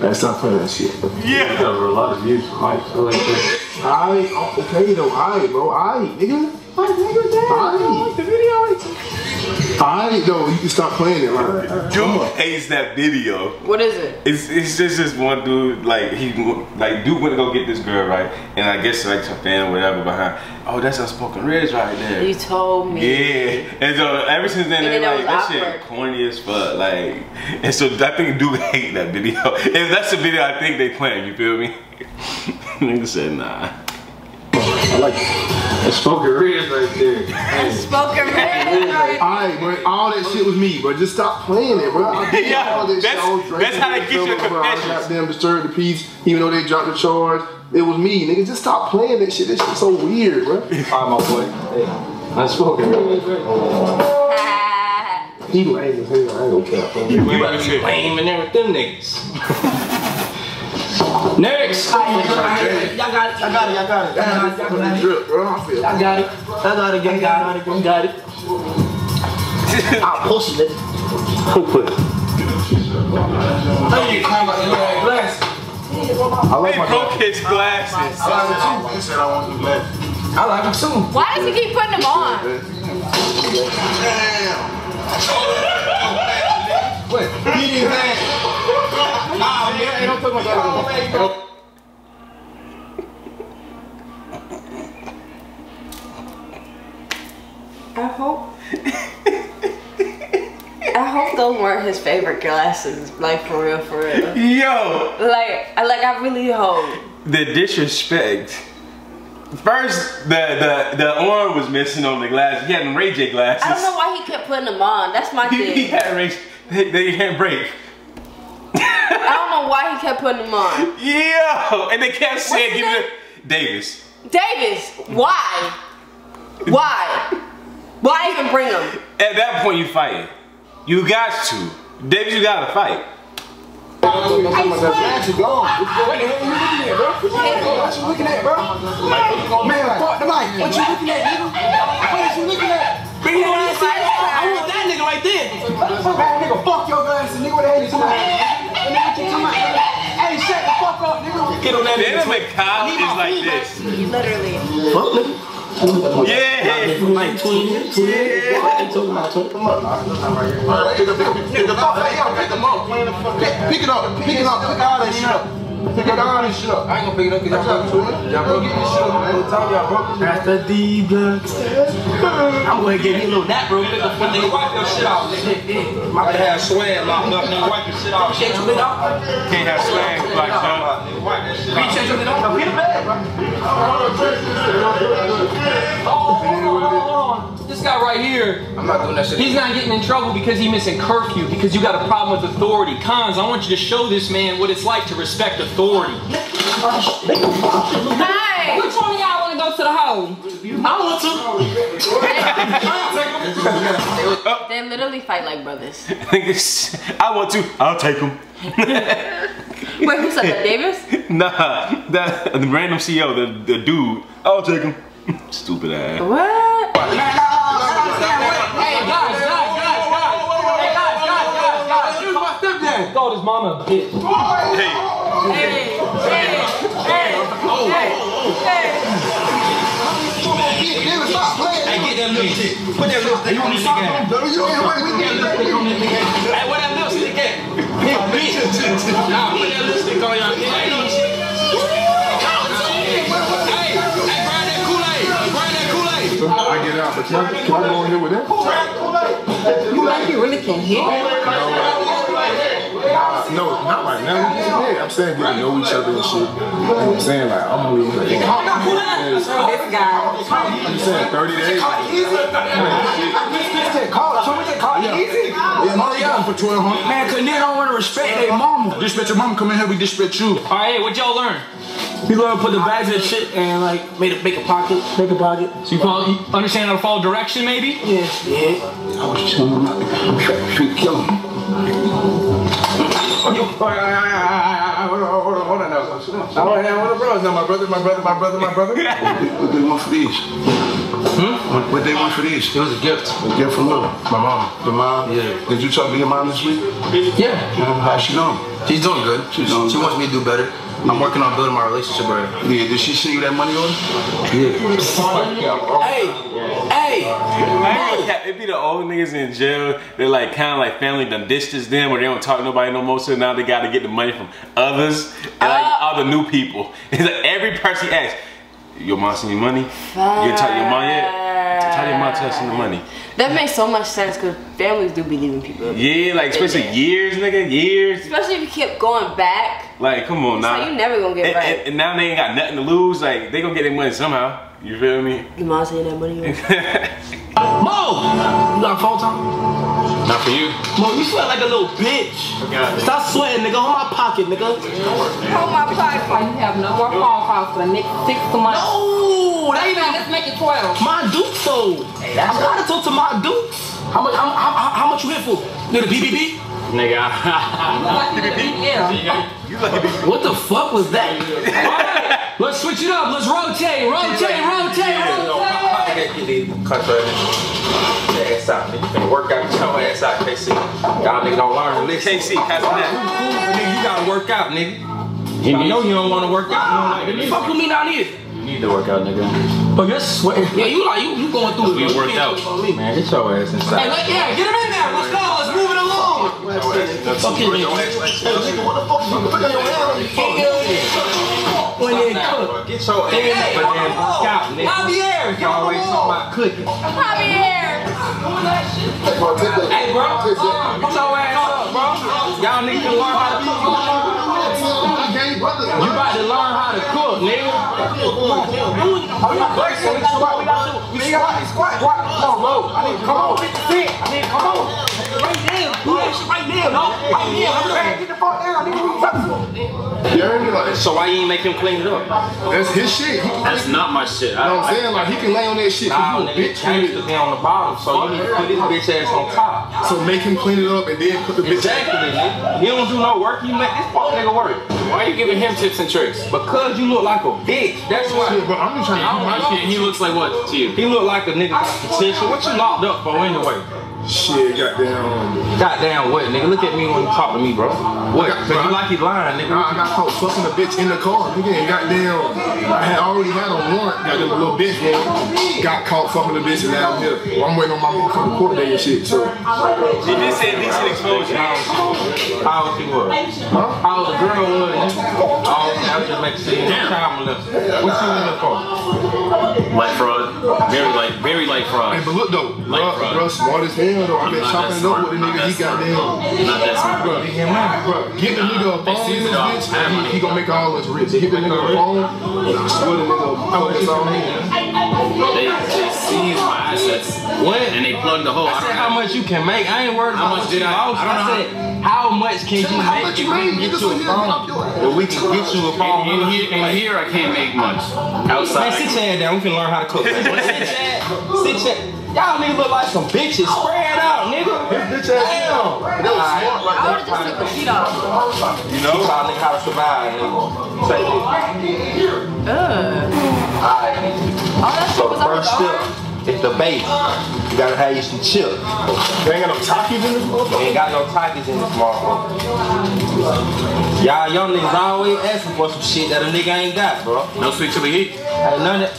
Man, stop playing that shit. Yeah. There were a lot of views from Mike. I like that. Alright, okay though. Alright, bro. Alright, nigga. Alright, nigga. Alright. The video. Alright, know You can stop playing it. Like, Dude hates that video. What is it? It's it's just this one dude like he like dude went to go get this girl right, and I guess like some fan or whatever behind. Oh, that's unspoken Rizz right there. You told me. Yeah, and so ever since then, And they then like that was shit corny as fuck. Like, and so I think dude hate that video. If that's the video, I think they playing. You feel me? Nigga said nah. I like Unspoken Rizz right there. Spoken red. Alright, bro. All that shit was me, bro. Just stop playing it, bro. I did Yeah, all that that's- shit. I was that's how they get you filming, bro. I confessions. goddamn disturbed the peace, even though they dropped the charge. It was me, nigga. Just stop playing that shit. That shit's so weird, bro. All right, my boy. Hey, Unspoken Rizz. He lame as hell. I ain't gonna cap. You about to be lame in there with them niggas. Next. Y'all got it. Y'all got it. Y'all got it. Y'all got it. Y'all got it. Y'all got it. Drip, bro. I feel. Y'all got it. Y'all got it. Y'all got it. Y'all got it. I'll push it. Who put it? Hey, come on, you got glass. I like He my broke his glasses. I like it too. He said I want the black. I like him too. Why does he keep putting them on? What? He didn't have. Nah, man. Don't put my glasses on. I hope. I hope those weren't his favorite glasses. Like for real, for real. Yo, Like, I like. I really hope. the disrespect. First, the the the arm was missing on the glasses. He had them Ray J glasses. I don't know why he kept putting them on. That's my He, he had Ray. They, they can't break. I don't know why he kept putting them on. Yeah, and they kept saying, "Give his it to Davis." Davis, why? Why? Why even bring them? At that point, you fighting. You got to. Davis, you gotta fight. My glasses gone. What the hell you looking at, bro? What you looking at, bro? Man, fuck the mic. What you looking at, nigga? What you looking at? Bring it on. I want that nigga right there. Man, nigga, fuck your glasses, nigga. What the hell you Get on that nigga. It, Kyle is like this. Literally. Yeah. Like Yeah. Pick up. Pick it up. Pick it up. Pick it up. Pick it up. Pick up all shit up. I ain't gonna pick it up because y'all broke Y'all broke get this shit up. man. Tell y'all broke this That's the D blood. I'm gonna give you a little nap, bro. Nigga, When they wipe your shit off, nigga. My bad. have swag locked up, nigga. Wipe your shit off. Shake your dog. Can't have swag like that. Nigga, Wipe that shit Can you off. change your dog? Now, get bro. Oh, This guy right here, I'm not doing that shit. he's not getting in trouble because he's missing curfew because you got a problem with authority. Cons, I want you to show this man what it's like to respect authority. Hey! Which one of y'all want to go to the hole? I want to. They literally fight like brothers. I want to. I'll take him. Wait, who said that? Davis? Nah, that the random CEO, the, the dude. I'll take him. Stupid ass. What? Hey, guys, guys, guys, guys. Hey, guys, guys, guys, guys. Here's my stepdad. Called his mama a bitch. Hey, Hey, hey, hey, hey, David, stop playing. Hey, get that lipstick. Put that lipstick on this nigga. ass. You ain't wait, we Put that lipstick on this nigga. Hey, where that lipstick at? Hit bitch. Nah, put that lipstick on your Hey, no shit. Hey, hey, grab that Kool-Aid. Grab that Kool-Aid. I get out, but can I, can go in here with that? Like really can hit? Uh, no, not right now. We just. I'm saying get to know each other and shit. You know what I'm saying? Like, I'm gonna leave her. This guy. I'm saying 30 days. Yeah, no, yeah, for 1200 Man, cause niggas don't want to respect their mama. Dispatch your mom, come in here, we dispatch you. All right, what y'all learn? You gonna put the bags and shit and like make a make a pocket, make a pocket. So you, follow, you understand how to follow direction, maybe? Yeah, yeah. I was telling him not to shoot, kill him. Hold on, hold on, hold on now. Hold on, hold on, bro. Now, my brother, my brother, my brother, my brother. What they want for these? Hmm? What, what they want for these? It was a gift. A gift from who? My mom. The mom? Yeah. Did you talk to your mom this week? Yeah. Uh, How's she doing? She's doing good. She's doing She good. wants me to do better. I'm working on building my relationship with her. Yeah, did she send you that money on? Yeah. Hey, hey. I it be the old niggas in jail. They're like kind of like family done distance them, or they don't talk to nobody no more. So now they got to get the money from others, and like uh, all the new people. It's like every person asks, "Your mom send you money? You tell your mom yet? Tell your mom to send the money." That makes so much sense because families do be leaving people. Yeah, like especially years, nigga, years. Especially if you keep going back. Like, come on now. So you never gonna get and, right. and, and now they ain't got nothing to lose. Like, they gonna get their money somehow. You feel me? Your mom saying that money. Mo, you got phone time? Not for you. Mo, you sweat like a little bitch. Stop sweating, nigga. Hold my pocket, nigga. Hold my pocket. Why you have no more phone calls for the next six months? No, that Now ain't let's make it 12. my Duke though. I gotta talk to my Dukes. How much? How, how, how, how much you hit for? Nigga, BBB? Nigga. Yeah. What the fuck was that? Let's switch it up. Let's rotate, rotate, rotate, rotate. Cut your ass out. nigga. You finna work out. Your ass out, KC. Y'all niggas don't learn to listen. KC, Castanet. Nigga, you gotta work out, nigga. You know you don't want to work out. You don't like Fuck with me down here. You need to work out, nigga. But you're sweating. Yeah, you like you, you going through it. We You worked out. talk about me. Man, get your ass Hey, inside. let, yeah, get him in there. Okay, nigga. Hey, nigga, what the fuck you put your hand on your phone? When you cook. Get your ass Hey, up and work out, nigga. Javier, You always talking about cooking. Javier. Hey, bro. Put your ass up, bro. Y'all need to learn how to cook. You about to learn how to cook, nigga. So why you ain't make him clean it up? That's his shit. He, you know That's not my shit. what I'm saying? Like, he can lay on that shit. Nah, Cause you a it bitch. changed to be on the bottom, so you need to put this bitch ass on top. So make him clean it up and then put the bitch Exactly, nigga. You don't do no work, you make this fuck nigga work. Why are you giving him tips and tricks? Because you look like a bitch, that's why. Shit, bro, I'm just trying to I do my don't shit. He looks like what to you? He look like a nigga got potential. What you locked up for anyway? Shit, goddamn. Goddamn what, nigga? Look at me when you talk to me, bro. What? Cause you like you lying, nigga. I got caught fucking a bitch in the car, nigga, and goddamn, I had already had a warrant, goddamn, a little bitch warrant. Got caught fucking a bitch and now I'm here. Well, I'm waiting on my motherfucking court date and shit, so. You did say decent exposure. How old she was? How old the girl was? Oh, okay, I was just making sure. Damn. Child molester. What you in there for? Light fraud. Very light, very light fraud. Hey, but look though, Light bro, fraud. bro, smart as hell though. I've been chopping it up with the I'm nigga. He got smart. Not that smart. Bro, he get money, bro. Get the nigga a phone in season this bitch, and he, he gonna make all us rich. Hit the nigga a phone, I swear the nigga will focus on me. They, they seized my assets. What? And they plugged the hole. I said how much you can make. I ain't worried about How much did you I- lost. I don't I said how much can you How make much if you we can get nigga? you a here, phone? your. If we can get you a phone. In, in, here, in here, I can't make much. Outside. Man, Outside. sit your ass down. We can learn how to cook. sit your. Sit your. Y'all niggas look like some bitches. Spread out, nigga. Bitch ass Damn. That was smart right I would have just took the sheet off. You know, teach y'all nigga how to survive, nigga. Say this. Ugh. Alright. All that So shit was the first the step is the base. You gotta have you some chips. They ain't got no Takis in this motherfucker. ain't got no Takis in this motherfucker. Y'all young niggas always asking for some shit that a nigga ain't got, bro. No sweet chili heat. Ain't none of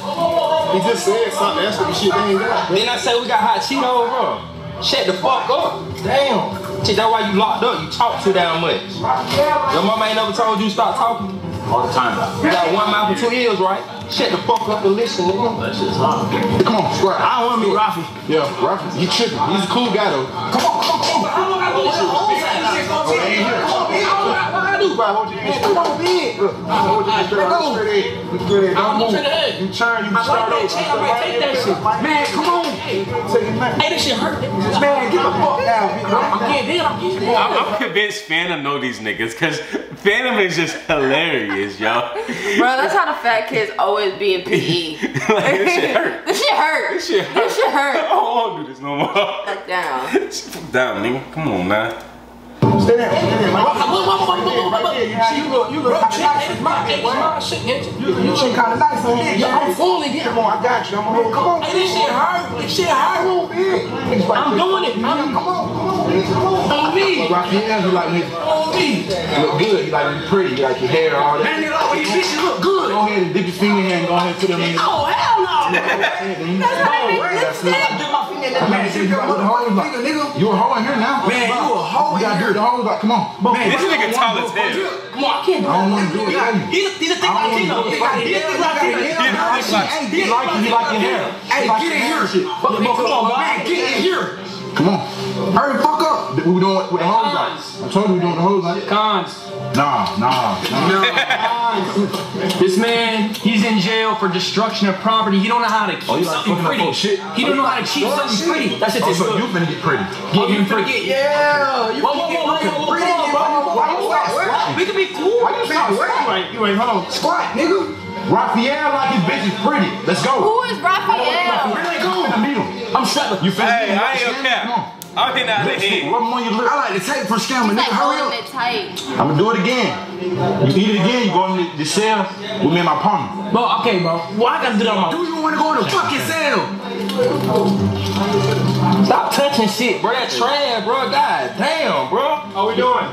He just said something. That's what the shit they ain't got. Then I say we got hot Cheetos, bro. Shut the fuck up. Damn. Shit, that's why you locked up. You talk too damn much. Your mama ain't never told you to stop talking. All the time. You got one mouth and two ears, right? Shut the fuck up and listen, nigga. That shit's hot. Come on, square. I don't want to meet Rafi. Yeah, Rafi, he tripping. He's a cool guy though. Come on, come on, come on. Hold your hand straight. Come on, big. Look, hold your hand straight. Straight ahead. You straight ahead. Don't move. You turn, you start over. I might take that shit. Man, come on. Take it back. Hey, this shit hurt. Man, get the fuck down, big man. I'm getting in. I'm getting in. I'm, I'm convinced Fanum know these niggas because Fanum is just hilarious, yo. Bro, that's how the fat kids always be in PE. like, this shit hurt. This shit hurt. This shit hurt. This shit I hurt. don't want to do this no more. Fuck down. Sit down, nigga. Come on, man. Stay down. Stay down. You see, you look, you look kind of nice. It's my, it's my shit. You, you look kind of nice on here. Yeah, I'm fooling you. Come on, I got you. I'm gonna come on. Hey, this shit hurt. This shit hurt. Come on, big. I'm doing it. I'm Come on, come on, big. Come on. on me. Raphael, he like me. On me. Look good. He like me pretty. He like your hair, all that. Man, nigga, all these bitches look good. Go ahead and dip your finger in here and go ahead and put them in. Oh, hell no. That's how they make lipstick. Dip my finger in that mean, you got the hoes like, you a hoe in here now. Man, you a hoe You gotta do it. The like, come on. Man, This nigga tall as hell. Come on, I can't do I don't wanna do it. it. He's a, he's a thick I don't Latino. wanna do it. He's a thick Latino. He like you. He like your hair. Hey, get in here. shit. But, but come on, man, get in here. Come on. Hurry the fuck up. We doing with the hoes like. I told you we doing the hoes like. Cons. Nah, nah, nah. This man, he's in jail for destruction of property. He don't know how to keep Oh, you like something fucking pretty. shit? He don't know how to keep Oh, something shit. pretty. That's it. Oh, so you finna get pretty. Oh, get him pretty. Yeah. You Whoa, whoa, whoa, whoa, whoa, whoa, Pretty, whoa, bro. Why you stop sweating? We can be cool. Why you stop sweating? You ain't, you ain't, hold on. Squat, nigga. Raphael like his bitch is pretty. Let's go. Who is Raphael? Let's go. Meet him. I'm strapping. You finna Hey, meet him. I ain't Come okay. on. I'm hitting out of the Lipstick, head. rub 'em on your lip. I like the tape for scamming, nigga. like Hurry up. it tight. I'm gonna do it again. You eat it again, you go in the, the cell with me and my partner. Bro, okay, bro. Well, I gotta do that on my. Do you wanna go in the fucking cell? Stop touching shit, bro. That's trash, bro. God damn, bro. How we doing?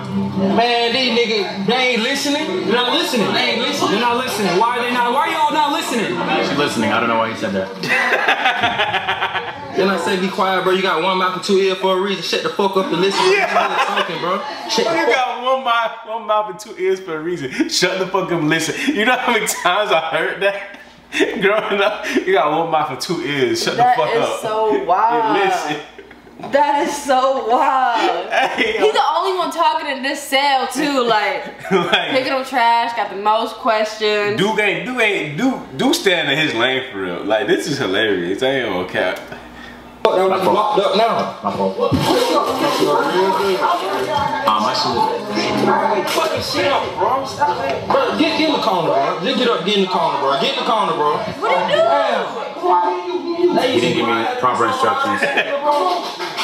Man, these niggas, they ain't listening. They're not listening. They ain't listening. They're not listening. Why are they not? Why are y'all not listening? She's listening. I don't know why you said that. Then I say, be quiet, bro. You got one mouth and two ears for a reason. Shut the fuck up and listen. to Yeah. what talking, bro. Shut You got one mouth, one mouth and two ears for a reason. Shut the fuck up and listen. You know how many times I heard that? Growing up, you got one mouth and two ears. Shut That the fuck is up. so wild. And listen. That is so wild. Hey, He's the only one talking in this cell too, like like, picking up trash, got the most questions. Duke ain't, Duke ain't, Duke, Duke stand in his lane for real. Like, this is hilarious. I ain't gonna cap. Up. That was locked up now. My fault. Um, I should. Fucking shit up, bro. Stop that. Bro, get, get in the corner, bro. Just get up, get in the corner, bro. Get in the corner, bro. What do you do? He didn't give me proper instructions.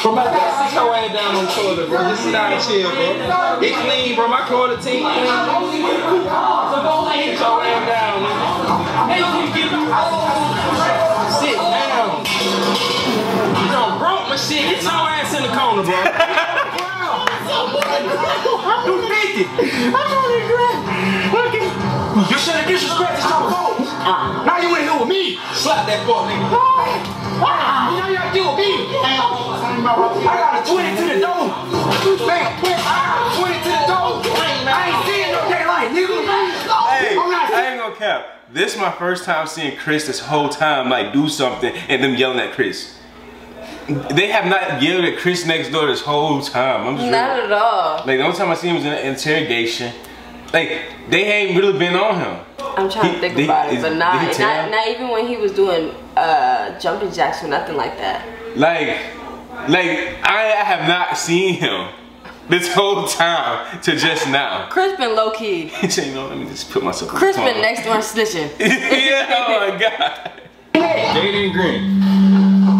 Bro, my God, sit your ass down on the toilet, bro. Just sit down and chill, bro. It's clean, bro. My toilet team clean. Sit your ass down, nigga. Sit down. You don't broke, but shit, get your ass in the corner, bro. I'm 250. I'm only. You should have disrespected your phone. Now you in here with me. Slap that fuck nigga. Ah, you know you got to deal with me. I got a 20 to the door. Bam, ah, 20 to the door. I ain't seeing no daylight, nigga. Hey, I'm I ain't gonna cap. This is my first time seeing Chris this whole time like do something and them yelling at Chris. They have not yelled at Chris next door this whole time. I'm just Not real. at all. Like the only time I see him was in an interrogation. Like they ain't really been on him. I'm trying He- to think did- about it, is- but not, not not even when he was doing uh jumping jacks or nothing like that. Like, like I, I have not seen him this whole time to just now. Chris been low key. He said, you know, let me just put myself. in Chris the been next door snitching. yeah, oh my god. Jaden Green.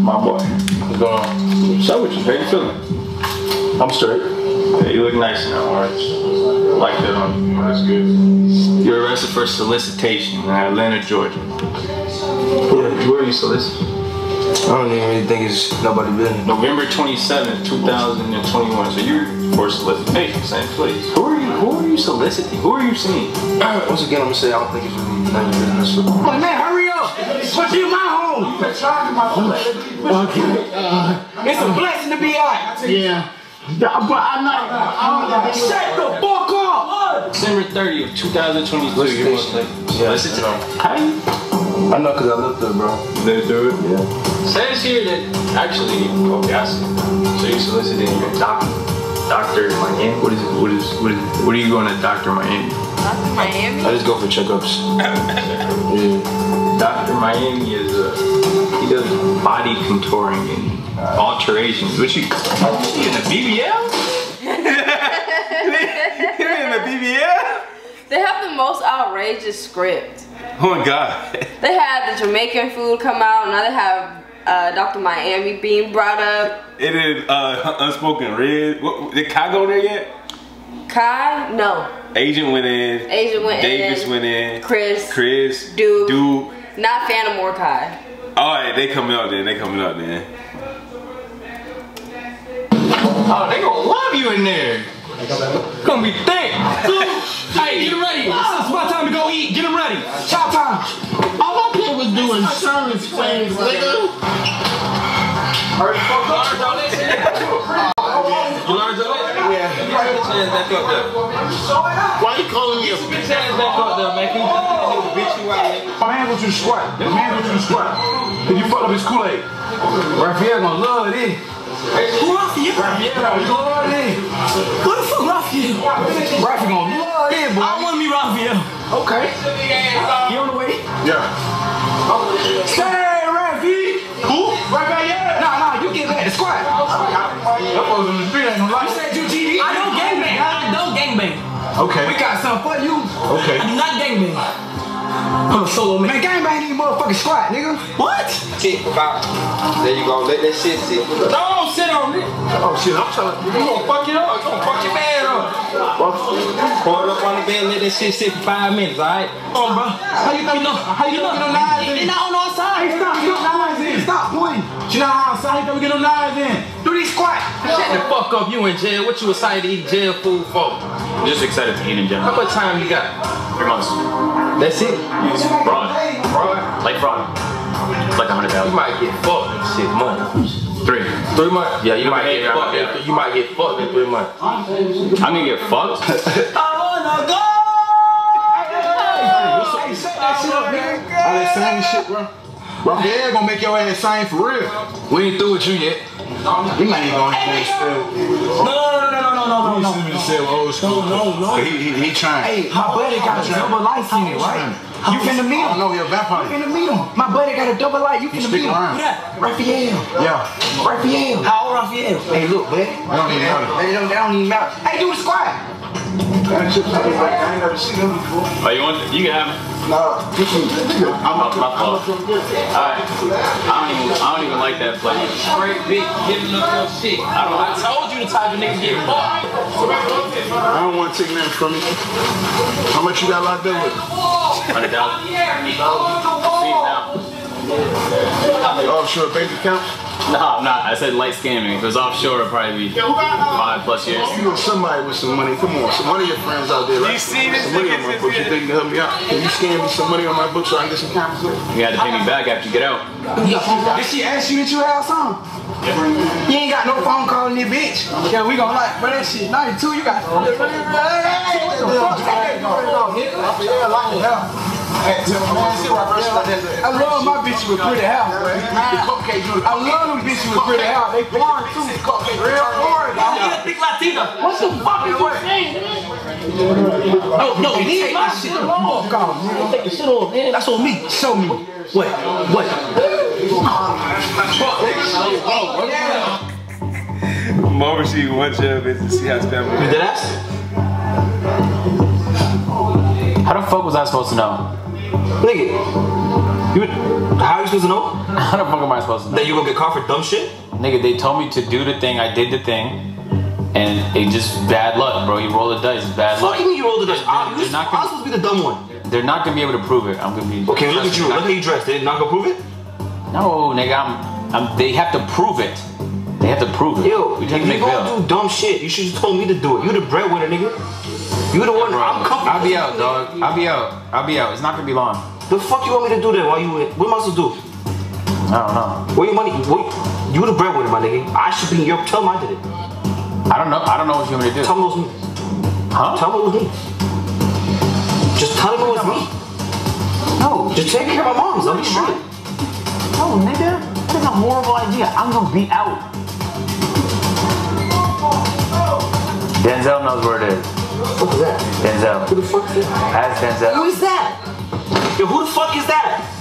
My boy. What's going on? What's up with you? How you feeling? I'm straight. Yeah, you look nice now, Orange. Like that on you. That's good. You're arrested for solicitation uh, in Atlanta, Georgia. Yeah, where are you soliciting? I don't even really think it's nobody business. November 27th, 2021. So you're for solicitation, same place. Who are you? Who are you soliciting? Who are you seeing? Once again, I'm gonna say I don't think it's really none of your business. Like, man, hurry up. Put you in my home. Okay. Uh, it's a blessing to be out. Yeah. But I'm not. I'm Shut the fuck up. December 30th, 2022. You're soliciting. How you? I know because I lived there, bro. They do it? Yeah. Says here that actually, okay, I see. So you're soliciting your doctor, Doctor Miami. What is it? What is what is what are you going to Doctor my Miami? Dr. Miami. I just go for checkups. yeah. Doctor Miami is a he does body contouring and alterations. What you, you in the BBL? You're in the BBL? They have the most outrageous script. Oh my god. They had the Jamaican food come out, now they have uh, Dr. Miami being brought up. It is uh, unspoken red. What, did Kai go there yet? Kai? No. Agent went in. Agent went Davis in. went in. Chris. Chris. Dude. Dude. Not Fanum or Kai. Oh, All right, they coming up then. They coming up then. Oh, they gonna love you in there. Gonna be thick. Hey, get him ready. Ah, it's my time to go eat. Get them ready. Chop time. All I did was do insurance claims, nigga. You learned your lesson? Yeah. Put your hands back up there. Why you calling me a Put your hands back up there, man. Can you just let the bitch you out, man? My man wants you to squat. The man wants you to squat. Cause you fucked up his Kool-Aid. Raphael gonna love this. Who Raphael? Raphael gonna love this. What the fuck Raphael? Raphael gonna love this, boy. I wanna be Raphael. Okay. You on the way? Yeah. Say Raphael. Who? Raphael. Nah, nah, you get back to squat. That folks on the street ain't gonna like Okay. We got something for you. Okay. I do not gangbang. I'm a solo man. Man, gangbang need motherfucking squat, nigga. What? Sit about. There you go. Let that shit sit. Don't sit on it. Oh shit, I'm trying to. You gonna fuck it up. You gonna fuck your man up. Pour it up on the bed. Let that shit sit for five minutes. All right. Come on, bro. How you know? How you know we get no knives in? They not on the outside. Hey, stop. Get no knives in. Stop pointing. She not outside. How you know we get no knives in? Do these squat. Shut the fuck up. You in jail. What you excited to eat jail food for? Just excited to eat in general. How much time you got? Three months. That's it. Fraud. Like fraud. It's like a hundred You might get fucked in six months. Three. Three months? Yeah, you You might might get get- fucked. In, you might get fucked in three months. I'm gonna get fucked. I wanna go. Hey, set that shit up, nigga. All that same shit, bro. Raphael gonna make your ass sing for real. We ain't through with you yet. You might even gonna finish No, no, no, no, no, no, no, no. He said old school. No, no, no. He, he, he trying. Hey, my buddy got a double life in it, right? You finna meet I him. know he a You vampire. finna meet him. My buddy got a double life. You finna stick meet him. around. Who that? Raphael. Yeah. Raphael. How old Raphael? Hey, look, buddy. I don't even know. They don't, they don't even matter. Hey, do the squat. That shit, I ain't never seen him before. Oh, you want? You can have it. Nah, this is, I'm My, my fault. Alright. I don't even. I don't even like that play. Straight bitch giving up your shit. I don't. I told you the type of nigga get fucked. I don't want to take nothing from you. How much you got locked up with? Hundred thousand. See now. Offshore bank account? No, I'm not. I said light scamming. If it was offshore, it'd probably be five plus years. You know somebody with some money. Come on, some one of your friends out there. Right? You see this some money on my just books. You think you can help me out? Can you scam me some money on my books so I can get some cameras? You had to pay me back after you get out. Did she ask you that you had some? Yeah. You ain't got no phone call in this bitch. Yeah, we gonna like, but that shit 92, you got. Hey, what the fuck? Hey, no, no, nigga. Yeah, like the hell. I love my bitches with pretty hair. I love them bitches with pretty hair. They foreign too. Real foreign. Big Latina. What the fuck is what? No, no, Leave my that shit shit off. off, nigga. Don't take the shit off, man. That's on me. Show me. What? What? Mom she one job is to see how family. You did ask? How the fuck was I supposed to know? Nigga. You, how are you supposed to know? How the fuck am I supposed to know? That you gonna get caught for dumb shit? Nigga, they told me to do the thing. I did the thing. And it just bad luck, bro. You roll the dice, bad luck. Fucking you roll the dice. I, They're ah, you, not gonna- was supposed to be the dumb one. They're not gonna be able to prove it. I'm gonna be. Okay, look at you. Look how you dressed. They're not gonna prove it? No, nigga, I'm, I'm. They have to prove it. They have to prove it. Yo, we if have you make gonna do dumb shit, you should have told me to do it. You the breadwinner, nigga. You the one. I'm comfortable. I'll be out, dog. I'll be out. I'll be out. It's not gonna be long. The fuck you want me to do that while you in? What am I supposed to do? I don't know. Where your money? What, you the breadwinner, my nigga. I should be in your. Tell him I did it. I don't know. I don't know what you want me to do. Tell him it was me. Huh? Tell him it was me. Just tell him it was me. No. Just take care of my moms. I'll be straight. No, nigga. That is a horrible idea. I'm gonna be out. Denzel knows where it is. What is that? Denzel. Who the fuck is that? Ask Denzel. Who is that? Yo, who the fuck is that?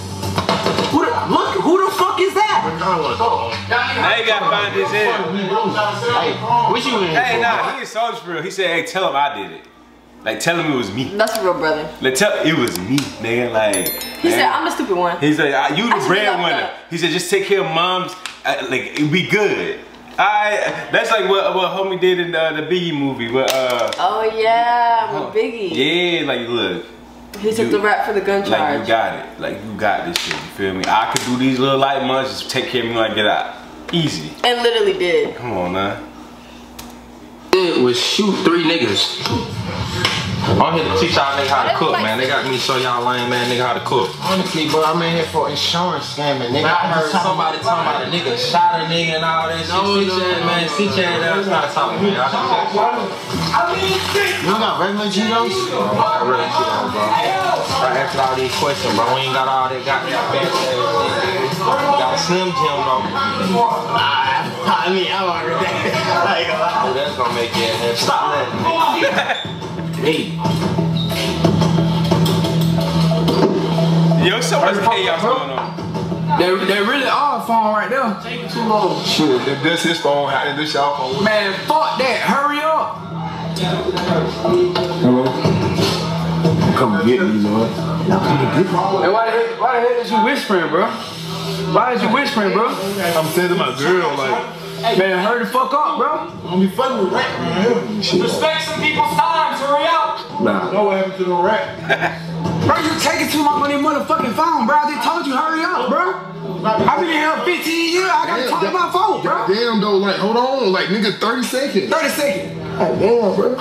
Who the, look, who the fuck is that? Now you gotta find his head. Hey, what you in? Hey, nah, he is soldier for real. He said, hey, tell him I did it. Like, tell him it was me. That's a real brother. Like, tell it was me, nigga. Like, He man. said, I'm the stupid one. He said, "Ah, "You the should be breadwinner." He said, "Just take care of moms. Uh, like it be good." I. That's like what what homie did in uh, the Biggie movie. But uh, Oh yeah, with Biggie. yeah, like look, He took the rap for the gun charge. like you got it. Like you got this shit. You feel me? I could do these little light months. Just take care of me when I get out. Easy. and literally did. Come on, man. It was shoot three niggas. I'm here to teach y'all niggas how to cook, man. They got me show y'all lame man nigga how to cook. Honestly, bro, I'm in here for insurance scamming, nigga. I heard somebody talking about a nigga shot a nigga and all that shit. sit your ass, man. Sit your ass down. Stop talking, man. I can You don't got regular Cheetos? I really shit on, bro. I asked all these questions, bro. We ain't got all that goddamn fancy ass. We got Slim Jim, though. I mean, I'm already like, Oh, that's gonna make your head stop that. Hey, Yo, so much chaos going on. They, they really are phone right there. Taking too long. Shit, if this his phone, how is this y'all phone? Man, fuck that. Hurry up. Hello? Come get me, man. Hey, why the hell, why the hell is you whispering, bro? Why is you whispering, bro? I'm saying to my girl, like, Man, hurry the fuck up, bro. I'm be fucking with rat around here. respect some people's times. Hurry up. nah. Know what happened to the rat? Bro, you taking too long on that motherfucking phone, bro. They told you hurry up, bro. I've been here 15 years. I gotta talk to my phone, bro. Damn though, like hold on, like nigga, 30 seconds. 30 seconds. God damn, bro.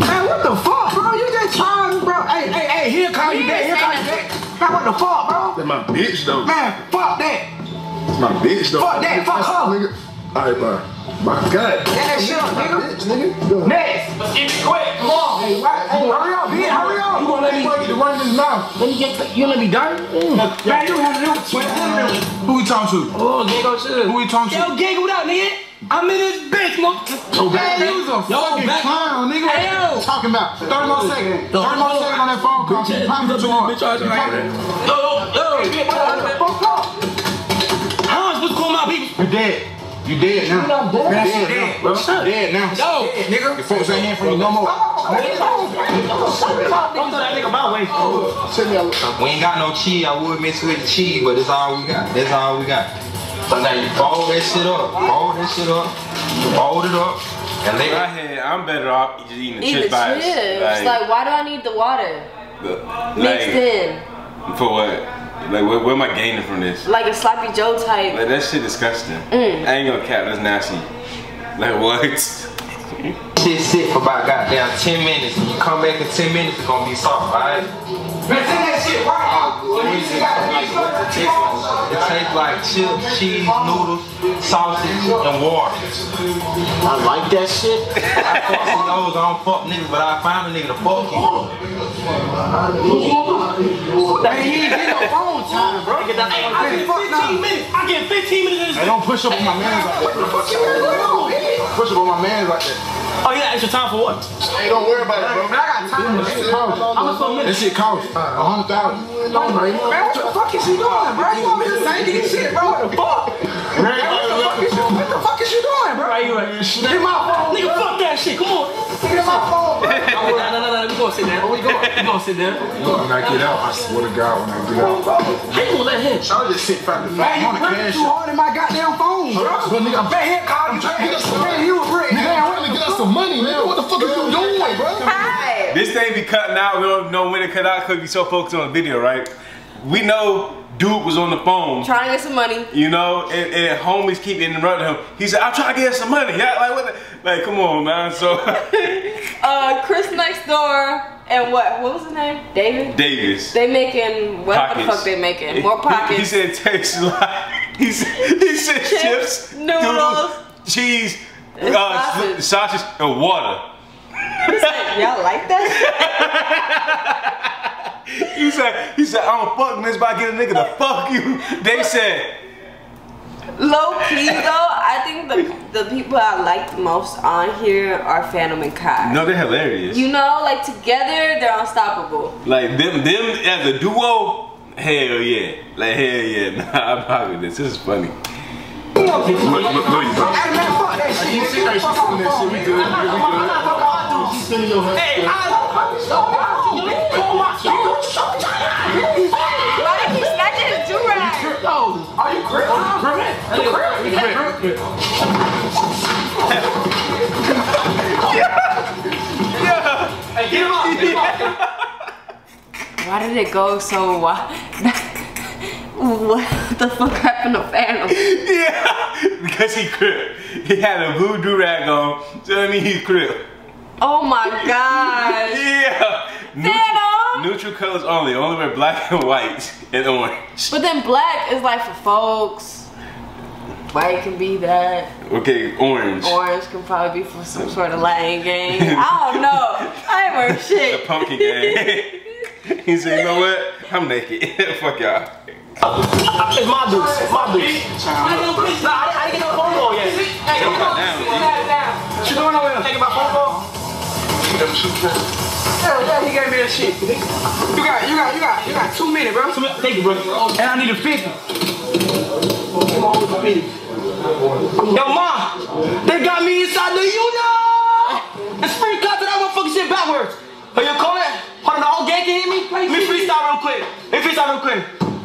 Man, what the fuck, bro? You just trying, bro. Hey, hey, hey, he'll call you back. He'll call you back. Man, what the fuck, bro? That's my bitch though. Man, fuck that. That's my bitch though. Fuck that, fuck her. Nigga. Alright, bro. My God. Get that shit up, My nigga. bitch, nigga. Go. Next. Let's keep it quick. Come on. Hey, why, hey, hurry up, bitch. Hurry up. You gonna let me get to run his mouth? Let me get, you let me done? Mm. Man, you have to do it. Who we talking to? Oh, Gago shit. Who we talking to? Yo, Gago, what up, nigga? I'm in this bitch, look. Oh, back Man, you was a fucking back- clown, nigga. What Hey, yo. you talking about? 30 more seconds. 30 more seconds on that phone call. Keep popping too hard. Yo, yo, yo. Hans, what's going on, people? You dead. You dead now. I'm dead. You That dead dead. bro. What's up? You dead now. Yo, nigga. Your folks ain't here for you no more. Don't throw that nigga my way. Send We ain't got no cheese. I would mix with the cheese, but that's all we got. That's all we got. So now you fold that shit up. Fold that shit up. Fold it up. And In let my head, I'm better off just eating the Eat the chips by chips. Like, why do I need the water like, mixed in? For what? Like, what, what am I gaining from this? Like a sloppy Joe type. Like, that shit disgusting. Mm. I ain't gonna cap, that's nasty. Like, what? Shit sit for about goddamn 10 minutes. When you come back in 10 minutes, it's gonna be soft, alright? Man, take that shit right. It tastes like chips, cheese, noodles, sausage, and water. I like that shit. I fuck with those, I don't fuck niggas, but I found a nigga to fuck you. Man, he ain't get no phone time, bro. Hey, I get 15 minutes. I get 15 minutes of. Hey, don't push up on my mans like that. What the fuck you doing? Push up on my mans like that. Oh, you got extra time for what? Hey, don't worry about it, bro. Man, I got time. That shit cost. How much a That minute? shit cost a hundred thousand. Man, what the fuck is you doing, bro? You want me to say this shit, bro? What the fuck? Man, what the fuck is you, what the fuck is you doing, bro? Right, you right. Get my phone. Nigga, fuck that shit. Come on. Get my phone, bro. No, no, no, no. We gonna sit down. We gonna sit down. When I get out, I swear to God, when I get out. How you gonna let him? I'll just sit back and Man, you on the pressing too hard in my goddamn phone, bro. But nigga, I'm Man, here, call you. Man, you a brick. Nigga, I'm trying to get us some money, man. What the fuck are you doing, bro? Hi. This thing be cutting out. We don't know when to cut out because we so focused on the video, right? We know dude was on the phone. Trying to get some money. You know, and, and homies keep interrupting him. He said, "I'm trying to get some money." Yeah, like what? The, like, come on, man. So, Uh, Chris next door and what? What was his name? David. Davis. They making whatever the fuck they making. More pockets. He, said, "Tastes like." He said, "He said Chips, chips, noodles, cheese, and uh, sausage. sausage, and water." Y'all like that? He said, "He said I don't fuck this, but getting a nigga to fuck you." They said. Low key though, I think the the people I like the most on here are Fanum and Kai. No, they're hilarious. You know, like together they're unstoppable. Like them, them as a duo, hell yeah, like hell yeah. Nah, I'm happy with this. This is funny. Fuck that shit. You see that shit, that shit, we good, we good. She's sending your head. Hey, I. Why did. Hey, get. Why did it go so wild? what the fuck happened to Fanum? Yeah, because he crip. He had a blue rag on, so that mean he crip. Oh my gosh. Yeah. Fanum! Neutral, neutral colors only. Only wear black and white and orange. But then black is like for folks. White can be that. Okay, orange. Orange can probably be for some sort of Latin game. I don't know. I ain't wearing The shit. pumpkin gang. He said, you know what? I'm naked. Fuck y'all. It's my. It's my. I no Nah, I didn't get no phone call yet. Hey, Sit down, down. You doing over there? Taking my phone call? Hell yeah, he gave me that shit. You got, you got, you got, you got two minutes, bro. Thank you, bro. And I need a 50. Yo, ma, they got me inside the Uno. It's free content. That motherfucking shit backwards. Are you calling? Hold on, the whole gang can hear me. Let me freestyle real quick. Let me freestyle real quick.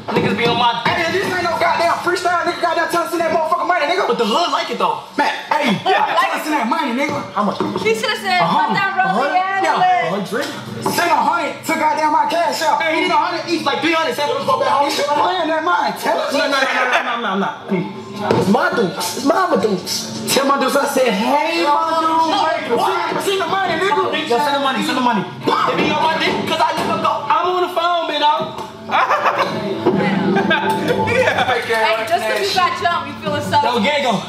Niggas be on my. Hey, this ain't no goddamn freestyle, nigga. Goddamn tell us in that motherfucking money, nigga. But the hood like it though. Man, hey, yeah, tell us in that money, nigga. How much? He should have said, A put hundred. that A rubber hundred? handle Yeah, a hundred. Send a hundred to goddamn my cash out. Hey, he need a hundred each, like three hundred. Seven go back home. You should playing that mine. Tell us. No, no, no, no, no, no, no, no. It's my dukes. It's mama dukes. Tell my dudes I said, hey, my dudes. Send the money, nigga. Yo, send the money, send the money. They be on my dick because I never go. I'm on the phone, man, dog. Hey, just because you got jumped, you feeling so. Yo, gang go.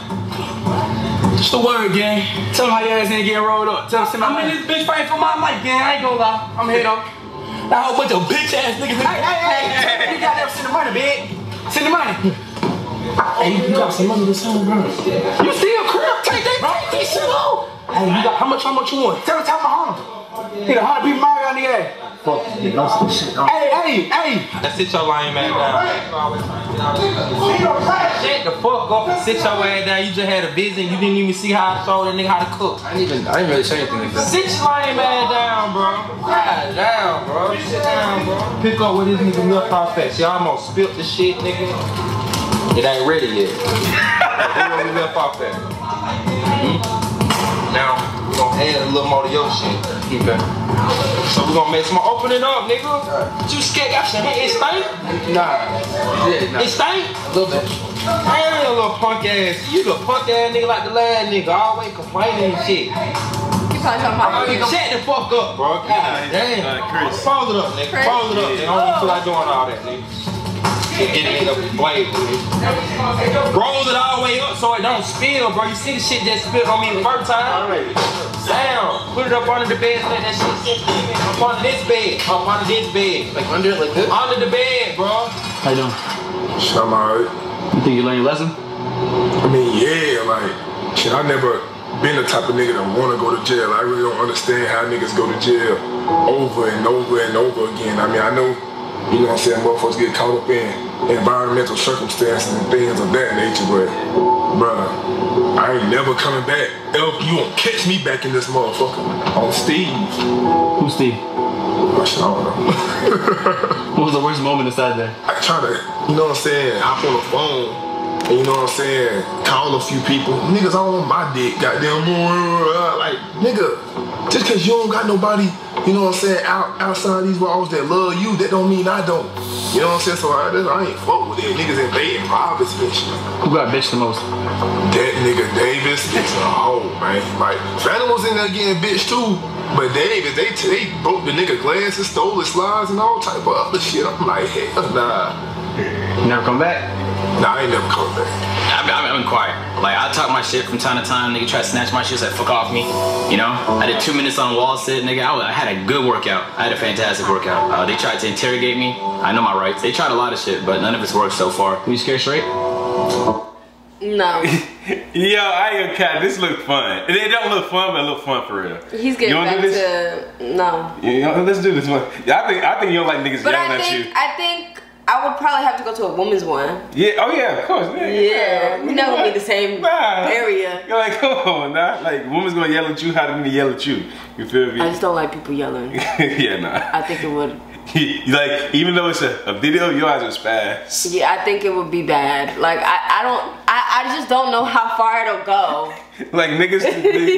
Just the word, gang. Tell them how your ass ain't getting rolled up. Tell them, send my money. I'm in this bitch fighting for my life, gang. I ain't gonna lie. I'm here though. That whole bunch of bitch ass niggas. Hey, hey, hey, you got to send the money, big. Send the money. Hey, you got some money this time, bro. You still crib? Take that, take that shit off. Hey, you got how much? How much you want? Tell me, tell my home. Hit a hundred people Mario on the ass. Fuck, nigga, don't say shit. Don't. Hey, hey, hey. Now sit your lying man down. Shut the fuck up and sit your ass down. You just had a vision. You didn't even see how I showed that nigga how to cook. I didn't even, I didn't really say anything like that. Sit your lying man down, bro. God down, bro. Sit down, bro. Pick up where this nigga left off at. See, I almost spilt the shit, nigga. It ain't ready yet. Where we left off at. Mhm. Now, we gonna add a a little more to your shit. Okay. So we gonna make some open it up, nigga. You scared got your head it stink? Nah. Yeah, nah. It stink? A little bit. Man, a little punk ass. You a punk ass nigga like the last nigga, always complaining and shit. You probably talking about Hey, shut the fuck up, bro. God damn. Chris. Pause it up, nigga. Chris. Pause it up, nigga. I don't feel like doing all that, nigga. Get it nigga blade. Roll it all the way up so it don't spill, bro. You see the shit that spilled on me the first time? Down. Put it up under the bed, let that shit sit up under this bed. Up under this bed. Like under it like this? Under the bed, bro. How you doing? Shit, I'm alright. You think you learned your lesson? I mean, yeah, like, shit, I never been the type of nigga that wanna go to jail. I really don't understand how niggas go to jail over and over and over again. I mean, I know, you know what I'm saying, motherfuckers get caught up in environmental circumstances and things of that nature, but, bruh, I ain't never coming back. Elf, you won't catch me back in this motherfucker on Steve. Who's Steve? I don't know. What was the worst moment inside there? I try to, you know what I'm saying, hop on the phone you know what I'm saying, call a few people. Niggas all on my dick, goddamn. Like, nigga, just cause you don't got nobody, you know what I'm saying, out outside these walls that love you, that don't mean I don't. You know what I'm saying? So I, I ain't fuck with it. Niggas invading privacy and shit. Who got bitched the most? That nigga Davis is a hoe, man. Like, Fanum was in there getting bitch too. But Davis, they they broke the nigga glasses, stole his slides, and all type of other shit. I'm like, hell nah. You never come back? Nah, I ain't never come back. I mean, I'm, I'm quiet. Like I talk my shit from time to time. Nigga try to snatch my shit, say fuck off me. You know, I did two minutes on wall sit, nigga. I, I had a good workout. I had a fantastic workout. Uh, they tried to interrogate me. I know my rights. They tried a lot of shit, but none of it's worked so far. You scared straight? No. Yo, I ain't gonna. This look fun. It, it don't look fun, but it look fun for real. He's getting You wanna back do this? to no. You know, let's do this one. Yeah, I think I think you don't like niggas But yelling I at you. I think I would probably have to go to a woman's one. Yeah. Oh yeah. Of course. Yeah. Yeah, we never be the same Nah. area. You're like, come on, nah. Like, woman's gonna yell at you. How did they yell at you? You feel me? I just don't like people yelling. yeah, nah. I think it would. like, even though it's a, a video, your eyes are spaz. Yeah, I think it would be bad. Like I, I don't. I, I just don't know how far it'll go. Like niggas,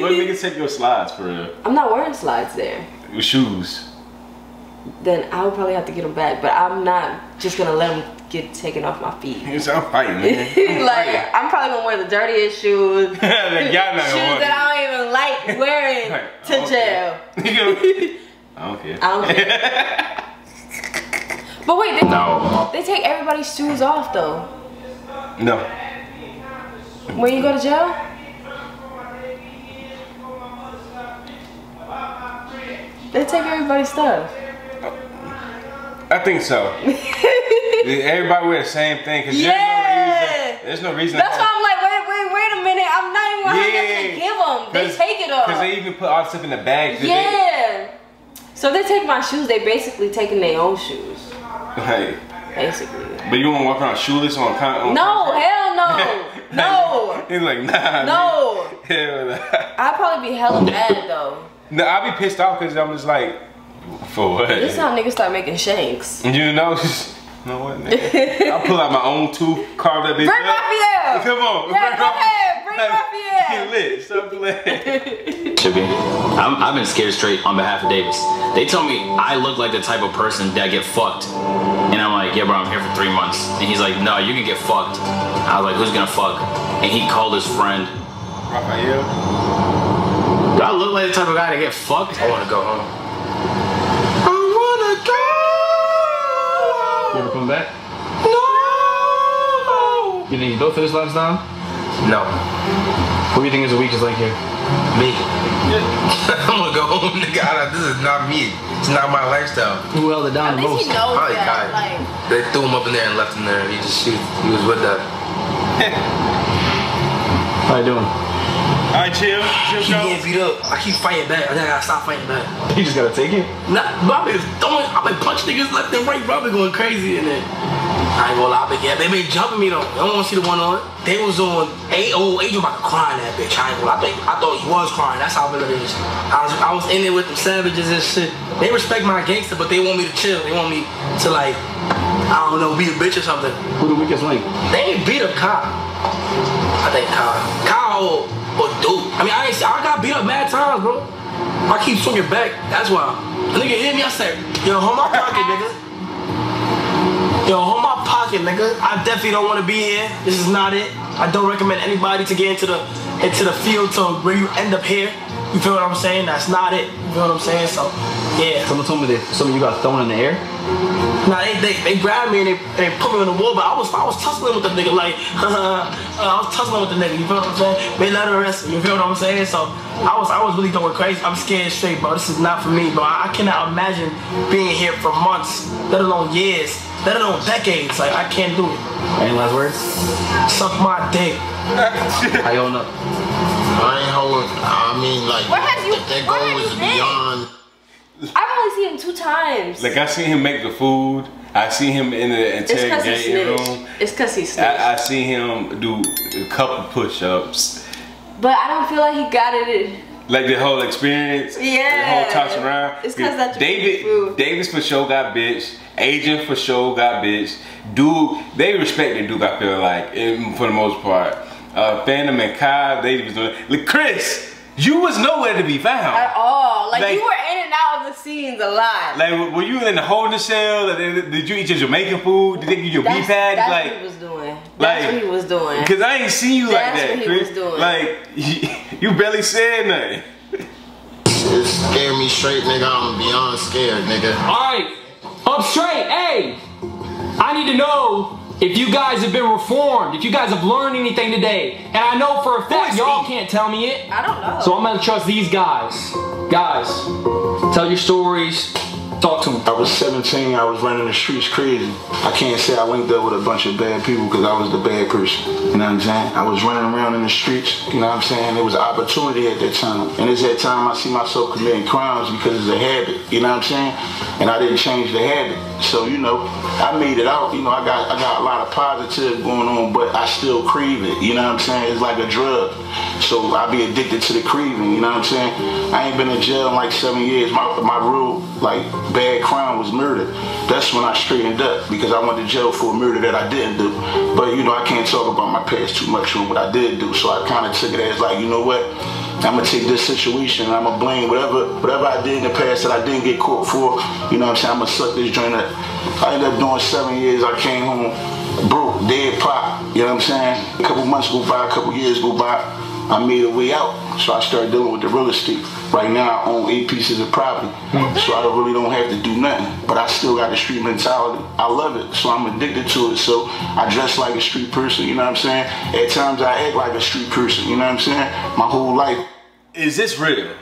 what niggas take your slides for real? I'm not wearing slides there. With shoes. Then I would probably have to get them back. But I'm not just gonna let them get taken off my feet. I'm fighting, man. I'm like fighting. I'm probably gonna wear the dirtiest shoes. Like, shoes that I don't even like wearing Like, to jail. I don't care. I don't care. But wait, they, No. they take everybody's shoes off though. No. When you go to jail? They take everybody's stuff. I think so. Everybody wear the same thing because Yeah. there's no reason. There's no reason. That's why I'm like, wait, wait, wait a minute. I'm not even gonna to give them. They take it off. Because they even put all stuff in the bag. 'cause they- yeah. So they take my shoes. They basically taking their own shoes, Like, basically. but you want to walk around shoeless on con? On No, hell no, no, He's like, nah. no. Hell nah. I'd probably be hella mad though. No, I'll be pissed off because I'm just like, for what? This is how niggas start making shanks. You know, just, you know what, nigga? I'll pull out my own tooth, carve that bitch Bring up. Raphael. Come on. Yeah, bring go Raphael. ahead. Bring Like, Raphael. Get lit. Stop playing. Should be. I'm, I've been scared straight on behalf of Davis. They told me I look like the type of person that get fucked. And I'm like, yeah, bro, I'm here for three months. And he's like, no, you can get fucked. I was like, who's gonna fuck? And he called his friend. Raphael. Do I look like the type of guy to get fucked? I wanna go home. I wanna go. You ever come back? No. You think you built for this lifestyle? No. Who do you think is the weakest link here? Me. I'm gonna go home, nigga. I- This is not me. It's not my lifestyle. Who held it down At the least most? he knows Probably that. Kai. Like, They threw him up in there and left him there. He just he, he was with that. How you doing? All right, chill. Chill, Keep go. getting beat up. I keep fighting back. I think I gotta stop fighting back. You just gotta take it. Nah, bro, I been throwing, I been punching niggas left and right, bro. I been going crazy in there. I ain't gonna lie, I been, yeah, they been jumping me though. I don't wanna see the one on. It. They was on, A, oh, Adrian about to cry in that bitch. I ain't gonna lie. I, think, I thought he was crying. That's how real it is. I was, I was in there with them savages and shit. They respect my gangster, but they want me to chill. They want me to like, I don't know, be a bitch or something. Who the weakest link? They ain't beat up Kyle. I think Kyle. Kyle, Oh, or dope. I mean, I ain't. I got beat up mad times, bro. I keep swinging back. That's why. A nigga hit me. I said, yo, hold my pocket, nigga. Yo, hold my pocket, nigga. I definitely don't want to be here. This is not it. I don't recommend anybody to get into the into the field to where you end up here. You feel what I'm saying? That's not it. You feel what I'm saying? So, yeah. Someone told me that some of you got thrown in the air. Nah, they, they, they grabbed me and they, they put me on the wall, but I was I was tussling with the nigga like uh, I was tussling with the nigga. You feel what I'm saying? They let her arrest me. You feel what I'm saying? So I was I was really going crazy. I'm scared straight, bro. This is not for me, bro. I, I cannot imagine being here for months, let alone years, let alone decades. Like I can't do it. Any last words? Suck my dick. How you up? I ain't holding. I mean, like Where have you- that, that where goal have is you been? beyond. I've only seen him two times. Like I seen him make the food. I see him in the it's because he interrogating snitched. room. It's because he snitched. I, I see him do a couple push-ups. but I don't feel like he got it. in. Like the whole experience, Yeah. the whole toss around. It's 'cause that David, Davis for sure got bitch. Agent for sure got bitch. Dude, they respected Duke. I feel like, in, for the most part. Uh, Fanum and Kai, they was doing. Like Chris, you was nowhere to be found. At all. Like, Like- you were in and out of the scenes a lot. Like, were you in the holding cell? Did did you eat your Jamaican food? Did they give you your beef that's patty? that's Like, what he was doing. That's like- what he was doing. Cause I ain't seen you like that. That's what he Chris. was doing. Like you barely said nothing. It scared me straight, nigga. I'm beyond scared, nigga. Alright, up straight, hey! I need to know if you guys have been reformed, if you guys have learned anything today. And I know for a fact y'all can't tell me it. I don't know. So I'm gonna trust these guys. Guys, tell your stories, talk to them. I was 17, I was running the streets crazy. I can't say I linked up with a bunch of bad people because I was the bad person. You know what I'm saying? I was running around in the streets, you know what I'm saying? It was an opportunity at that time. And it's that time I see myself committing crimes because it's a habit, you know what I'm saying? And I didn't change the habit. So, you know, I made it out, you know, I got I got a lot of positive going on, but I still crave it, you know what I'm saying? It's like a drug. So I be addicted to the craving, you know what I'm saying? I ain't been in jail in like seven years. My my real like bad crime was murder. That's when I straightened up because I went to jail for a murder that I didn't do. But you know I can't talk about my past too much or what I did do. So I kind of took it as like you know what. I'm gonna take this situation and I'm gonna blame whatever whatever I did in the past that I didn't get caught for. You know what I'm saying? I'm gonna suck this joint up. I ended up doing seven years. I came home broke, dead pop. You know what I'm saying? A couple months go by, a couple years go by. I made a way out. So I started dealing with the real estate. Right now I own eight pieces of property. Mm. So I really don't have to do nothing. But I still got the street mentality. I love it. So I'm addicted to it. So I dress like a street person, you know what I'm saying? At times I act like a street person, you know what I'm saying? My whole life. Is this real?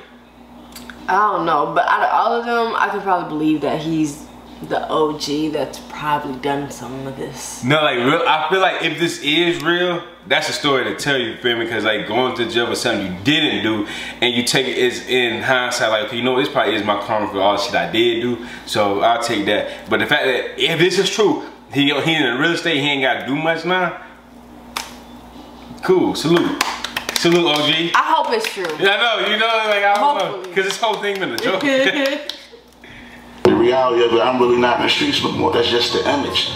I don't know, but out of all of them, I could probably believe that he's the OG that's probably done some of this. No, like real. I feel like if this is real, that's a story to tell you, feel me? Because like going to jail for something you didn't do, and you take it is in hindsight, like okay, you know, this probably is my karma for all the shit I did do. So I'll take that. But the fact that if this is true, he he in real estate, he ain't got to do much now. Cool. Salute. Salute, OG. I hope it's true. Yeah, I know. You know, like I don't know, because this whole thing been a joke. The reality of it, I'm really not in the streets no more. That's just the image.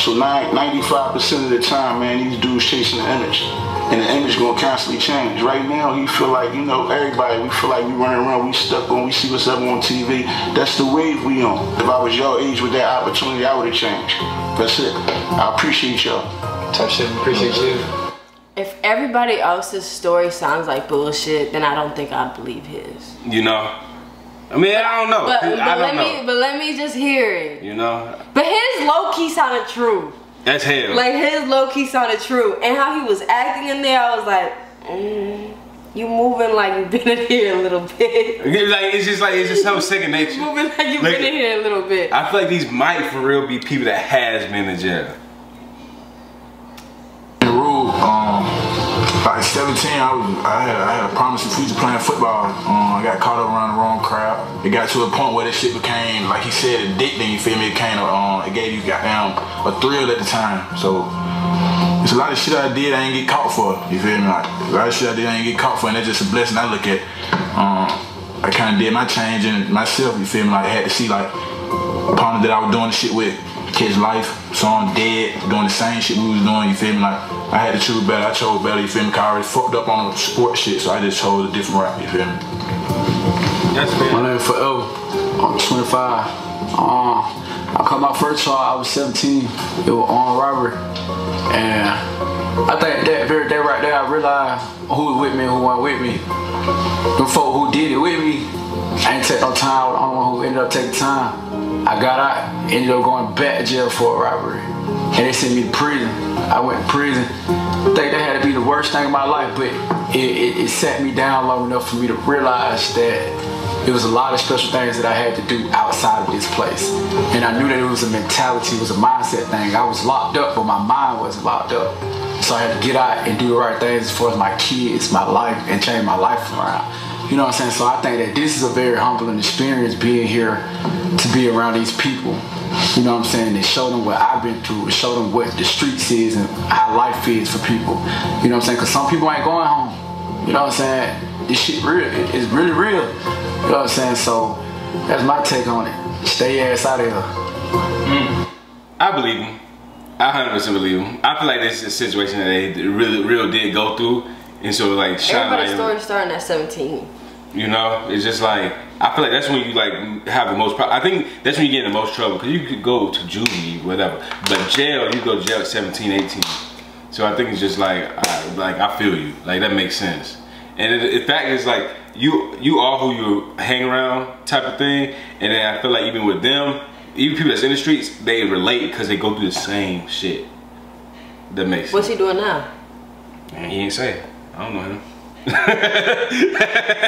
So nine, 95% of the time, man, these dudes chasing the image. And the image gonna constantly change. Right now, you feel like, you know, everybody, we feel like we running around, we stuck on, we see what's up on TV. That's the wave we on. If I was your age with that opportunity, I would have changed. That's it. I appreciate y'all. Touch it, appreciate you. If everybody else's story sounds like bullshit, then I don't think I'd believe his. you know. I mean, I don't know. But, but I let don't know. me but let me just hear it. You know, But his low key sounded true. that's hell. Like his low key sounded true, and how he was acting in there, I was like, mm, you moving like you've been in here a little bit. like it's just like it's just some second nature. moving like you've Like- been in here a little bit. I feel like these might for real be people that has been in jail. The rule, um, like 17, I was I had I had a promising future playing football. Um, I got caught up around the wrong crowd. It got to a point where this shit became, like he said, addicting. You feel me? It came, um, it gave you goddamn a thrill at the time. So it's a lot of shit I did I ain't get caught for. You feel me? Like, a lot of shit I did I ain't get caught for, and that's just a blessing I look at. Um, I kind of did my change in myself. You feel me? Like I had to see like partner that I was doing the shit with catch life. So I'm dead, doing the same shit we was doing, you feel me? Like, I had to choose better, I chose better, you feel me? Cause I already fucked up on the sport shit, so I just chose a different route, you feel me? My name is Forever. I'm 25. Um, I caught my first charge, I was 17. It was on robbery. And I think that very day right there, I realized who was with me and who wasn't with me. The folk who did it with me, I ain't take no time. I'm the one who ended up taking time. I got out, ended up going back to jail for a robbery. And they sent me to prison. I went to prison. I think that had to be the worst thing in my life, but it, it, it sat me down long enough for me to realize that it was a lot of special things that I had to do outside of this place. And I knew that it was a mentality, it was a mindset thing. I was locked up, but my mind wasn't locked up. So I had to get out and do the right things as far as my kids, my life, and change my life around. You know what I'm saying? So I think that this is a very humbling experience being here to be around these people. You know what I'm saying? And show them what I've been through, and show them what the streets is and how life is for people. You know what I'm saying? Because some people ain't going home. You know what I'm saying? This shit real. It's really real. You know what I'm saying? So that's my take on it. Stay your ass out of here. Mm. I believe him. I 100% believe him. I feel like this is a situation that they really, real did go through. And so, like, shine Everybody's light- story starting at 17. You know, it's just like I feel like that's when you like have the most. I think that's when you get in the most trouble because you could go to juvie, whatever, but jail you go to jail at 17, 18. So I think it's just like, I, like I feel you, like that makes sense. And it, in fact, it's like you you are who you hang around type of thing. And then I feel like even with them, even people that's in the streets, they relate because they go through the same shit. That makes sense. What's he doing now? Man, he ain't say. I don't know him.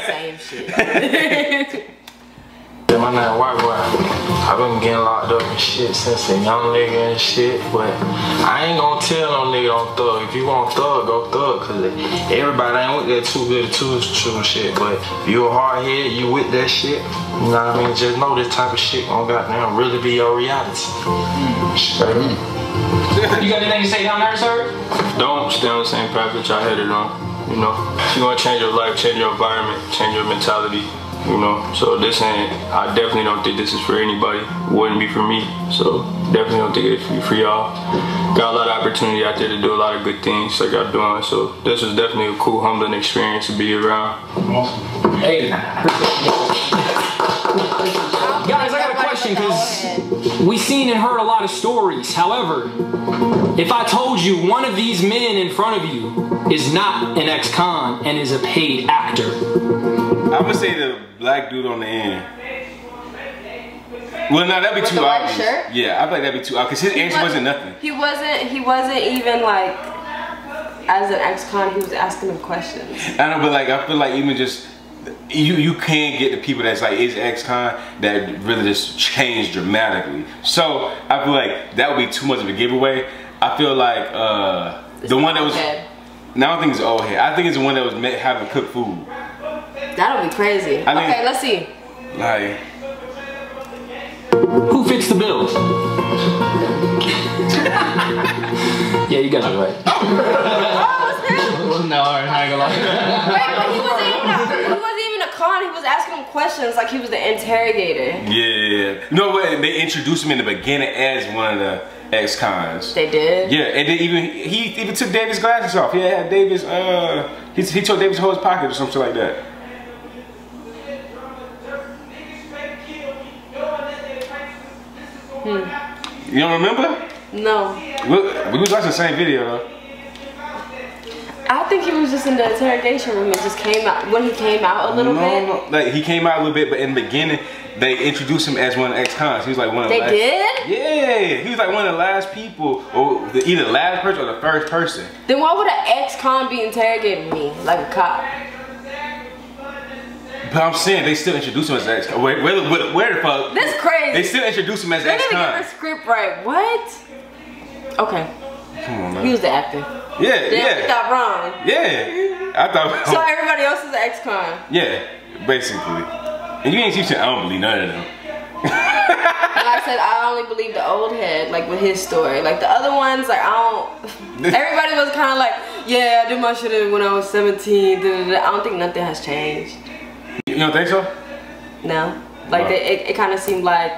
Same shit. Yeah, my name White Boy. I've been getting locked up and shit since a young nigga and shit, but I ain't gonna tell no nigga don't thug. If you want thug, go thug, cause everybody ain't with that too good too true shit. But if you a hard head, you with that shit, you know what I mean? Just know this type of shit gonna goddamn really be your reality. Straight up. You got anything to say down there, sir? Don't stay on the same path that y'all headed on. You know, you're gonna change your life, change your environment, change your mentality. You know, so this ain't. I definitely don't think this is for anybody. Wouldn't be for me. So definitely don't think it's for, for y'all. Got a lot of opportunity out there to do a lot of good things like y'all doing. So this was definitely a cool, humbling experience to be around. Hey. question because we seen and heard a lot of stories. However, if I told you one of these men in front of you is not an ex-con and is a paid actor, I'm gonna say the black dude on the end. Well, no, that'd be With too the white obvious. shirt? Yeah, I feel like that'd be too obvious. Uh, Cause his answer wa- wasn't nothing. He wasn't. He wasn't even like. As an ex-con, he was asking him questions. I know, but like I feel like even just you you can get the people that's like is ex-con that really just change dramatically. So I feel like that would be too much of a giveaway. I feel like uh the one that was. No, I don't think it's old head. I think it's the one that was met having cooked food. That'll be crazy. I think- okay, let's see. Like who fits the bills? yeah, you guys are right. Oh, no, I ain't gonna lie. Wait, but he wasn't. A, he wasn't even a con. He was asking him questions like he was the interrogator. yeah, no way. They introduced him in the beginning as one of the ex-cons. They did. Yeah, and then even he even took David's glasses off. He had David's uh he, he took David's whole pocket or something like that. Hmm. You don't remember? No. We, we was watching the same video though. I think he was just in the interrogation room and just came out when he came out a little no, bit. no, like he came out a little bit, but in the beginning they introduced him as one of the ex-cons. He was like one of the They last, did? Yeah, he was like one of the last people, or the, either the last person or the first person. Then why would an ex-con be interrogating me like a cop? But I'm saying they still introduce him as ex. Where, where, where, where the fuck? This crazy. They still introduce him as They didn't get ex-con. the script right. What? Okay. Come on, He was the actor. Yeah, yeah. got wrong. Yeah, I thought. So everybody else is an ex-con. yeah, basically. And you ain't teaching. I don't believe none of them. And I said I only believe the old head, like with his story. Like the other ones, like I don't. Everybody was kind of like, yeah, I did my shit when I was 17. da, da, da." I don't think nothing has changed. You don't think so? No. Like Wow. they, it, it kind of seemed like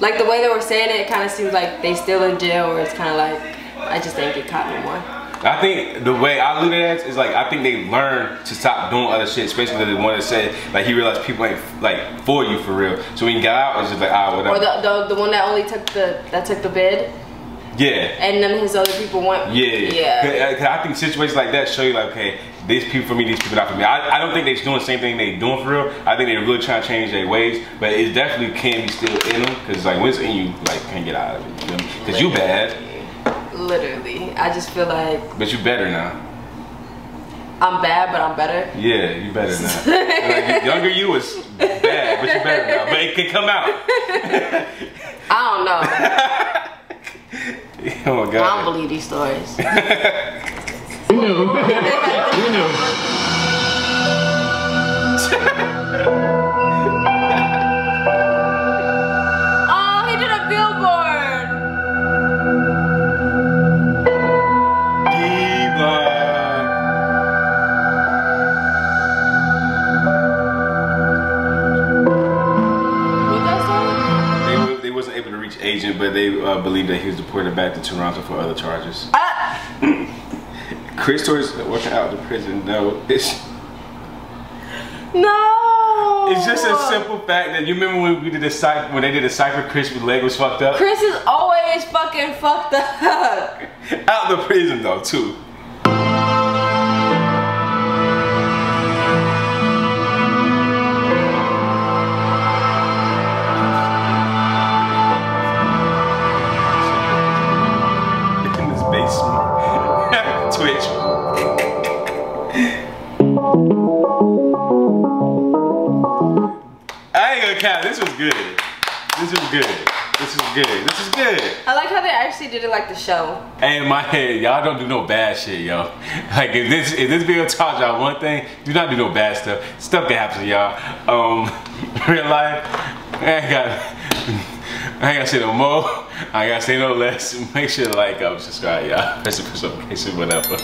Like the way they were saying it, it kind of seems like they still in jail, or it's kind of like I just didn't get caught no more. I think the way I look at it is like I think they learned to stop doing other shit, especially the one that said like he realized people ain't like for you for real. So when he got out, it's just like ah whatever. Or the, the the one that only took the that took the bid, yeah. and none of his other people went. Yeah, yeah. Cause, uh, 'cause I think situations like that show you like, okay, these people for me, these people not for me. I, I don't think they're doing the same thing they doing for real. I think they're really trying to change their ways, but it definitely can be still in them. Cause like once in you, like can't get out of it. You feel me? Cause you bad, Literally, I just feel like but you better now. I'm bad, but I'm better. Yeah, you better now. like, younger you was bad, but you better now. But it can come out. I don't know. Oh my god. I don't believe these stories. You knew. you knew. But they uh, believe that he was deported back to Toronto for other charges. Chris Torres working out of the prison. No, it's No. it's just a simple fact that you remember when we did a cipher when they did a cipher. Chris with leg was fucked up. Chris is always fucking fucked up. Out the prison though too. Good. This is good. This is good. This is good. I like how they actually did it like the show. Hey, in my head, y'all don't do no bad shit, yo. Like if this if this video taught y'all one thing, do not do no bad stuff. Stuff can happen to y'all. Um, real life, I ain't got, I ain't gotta say no more. I ain't gotta say no less. Make sure to like, up, subscribe, y'all. Press the notification, whatever.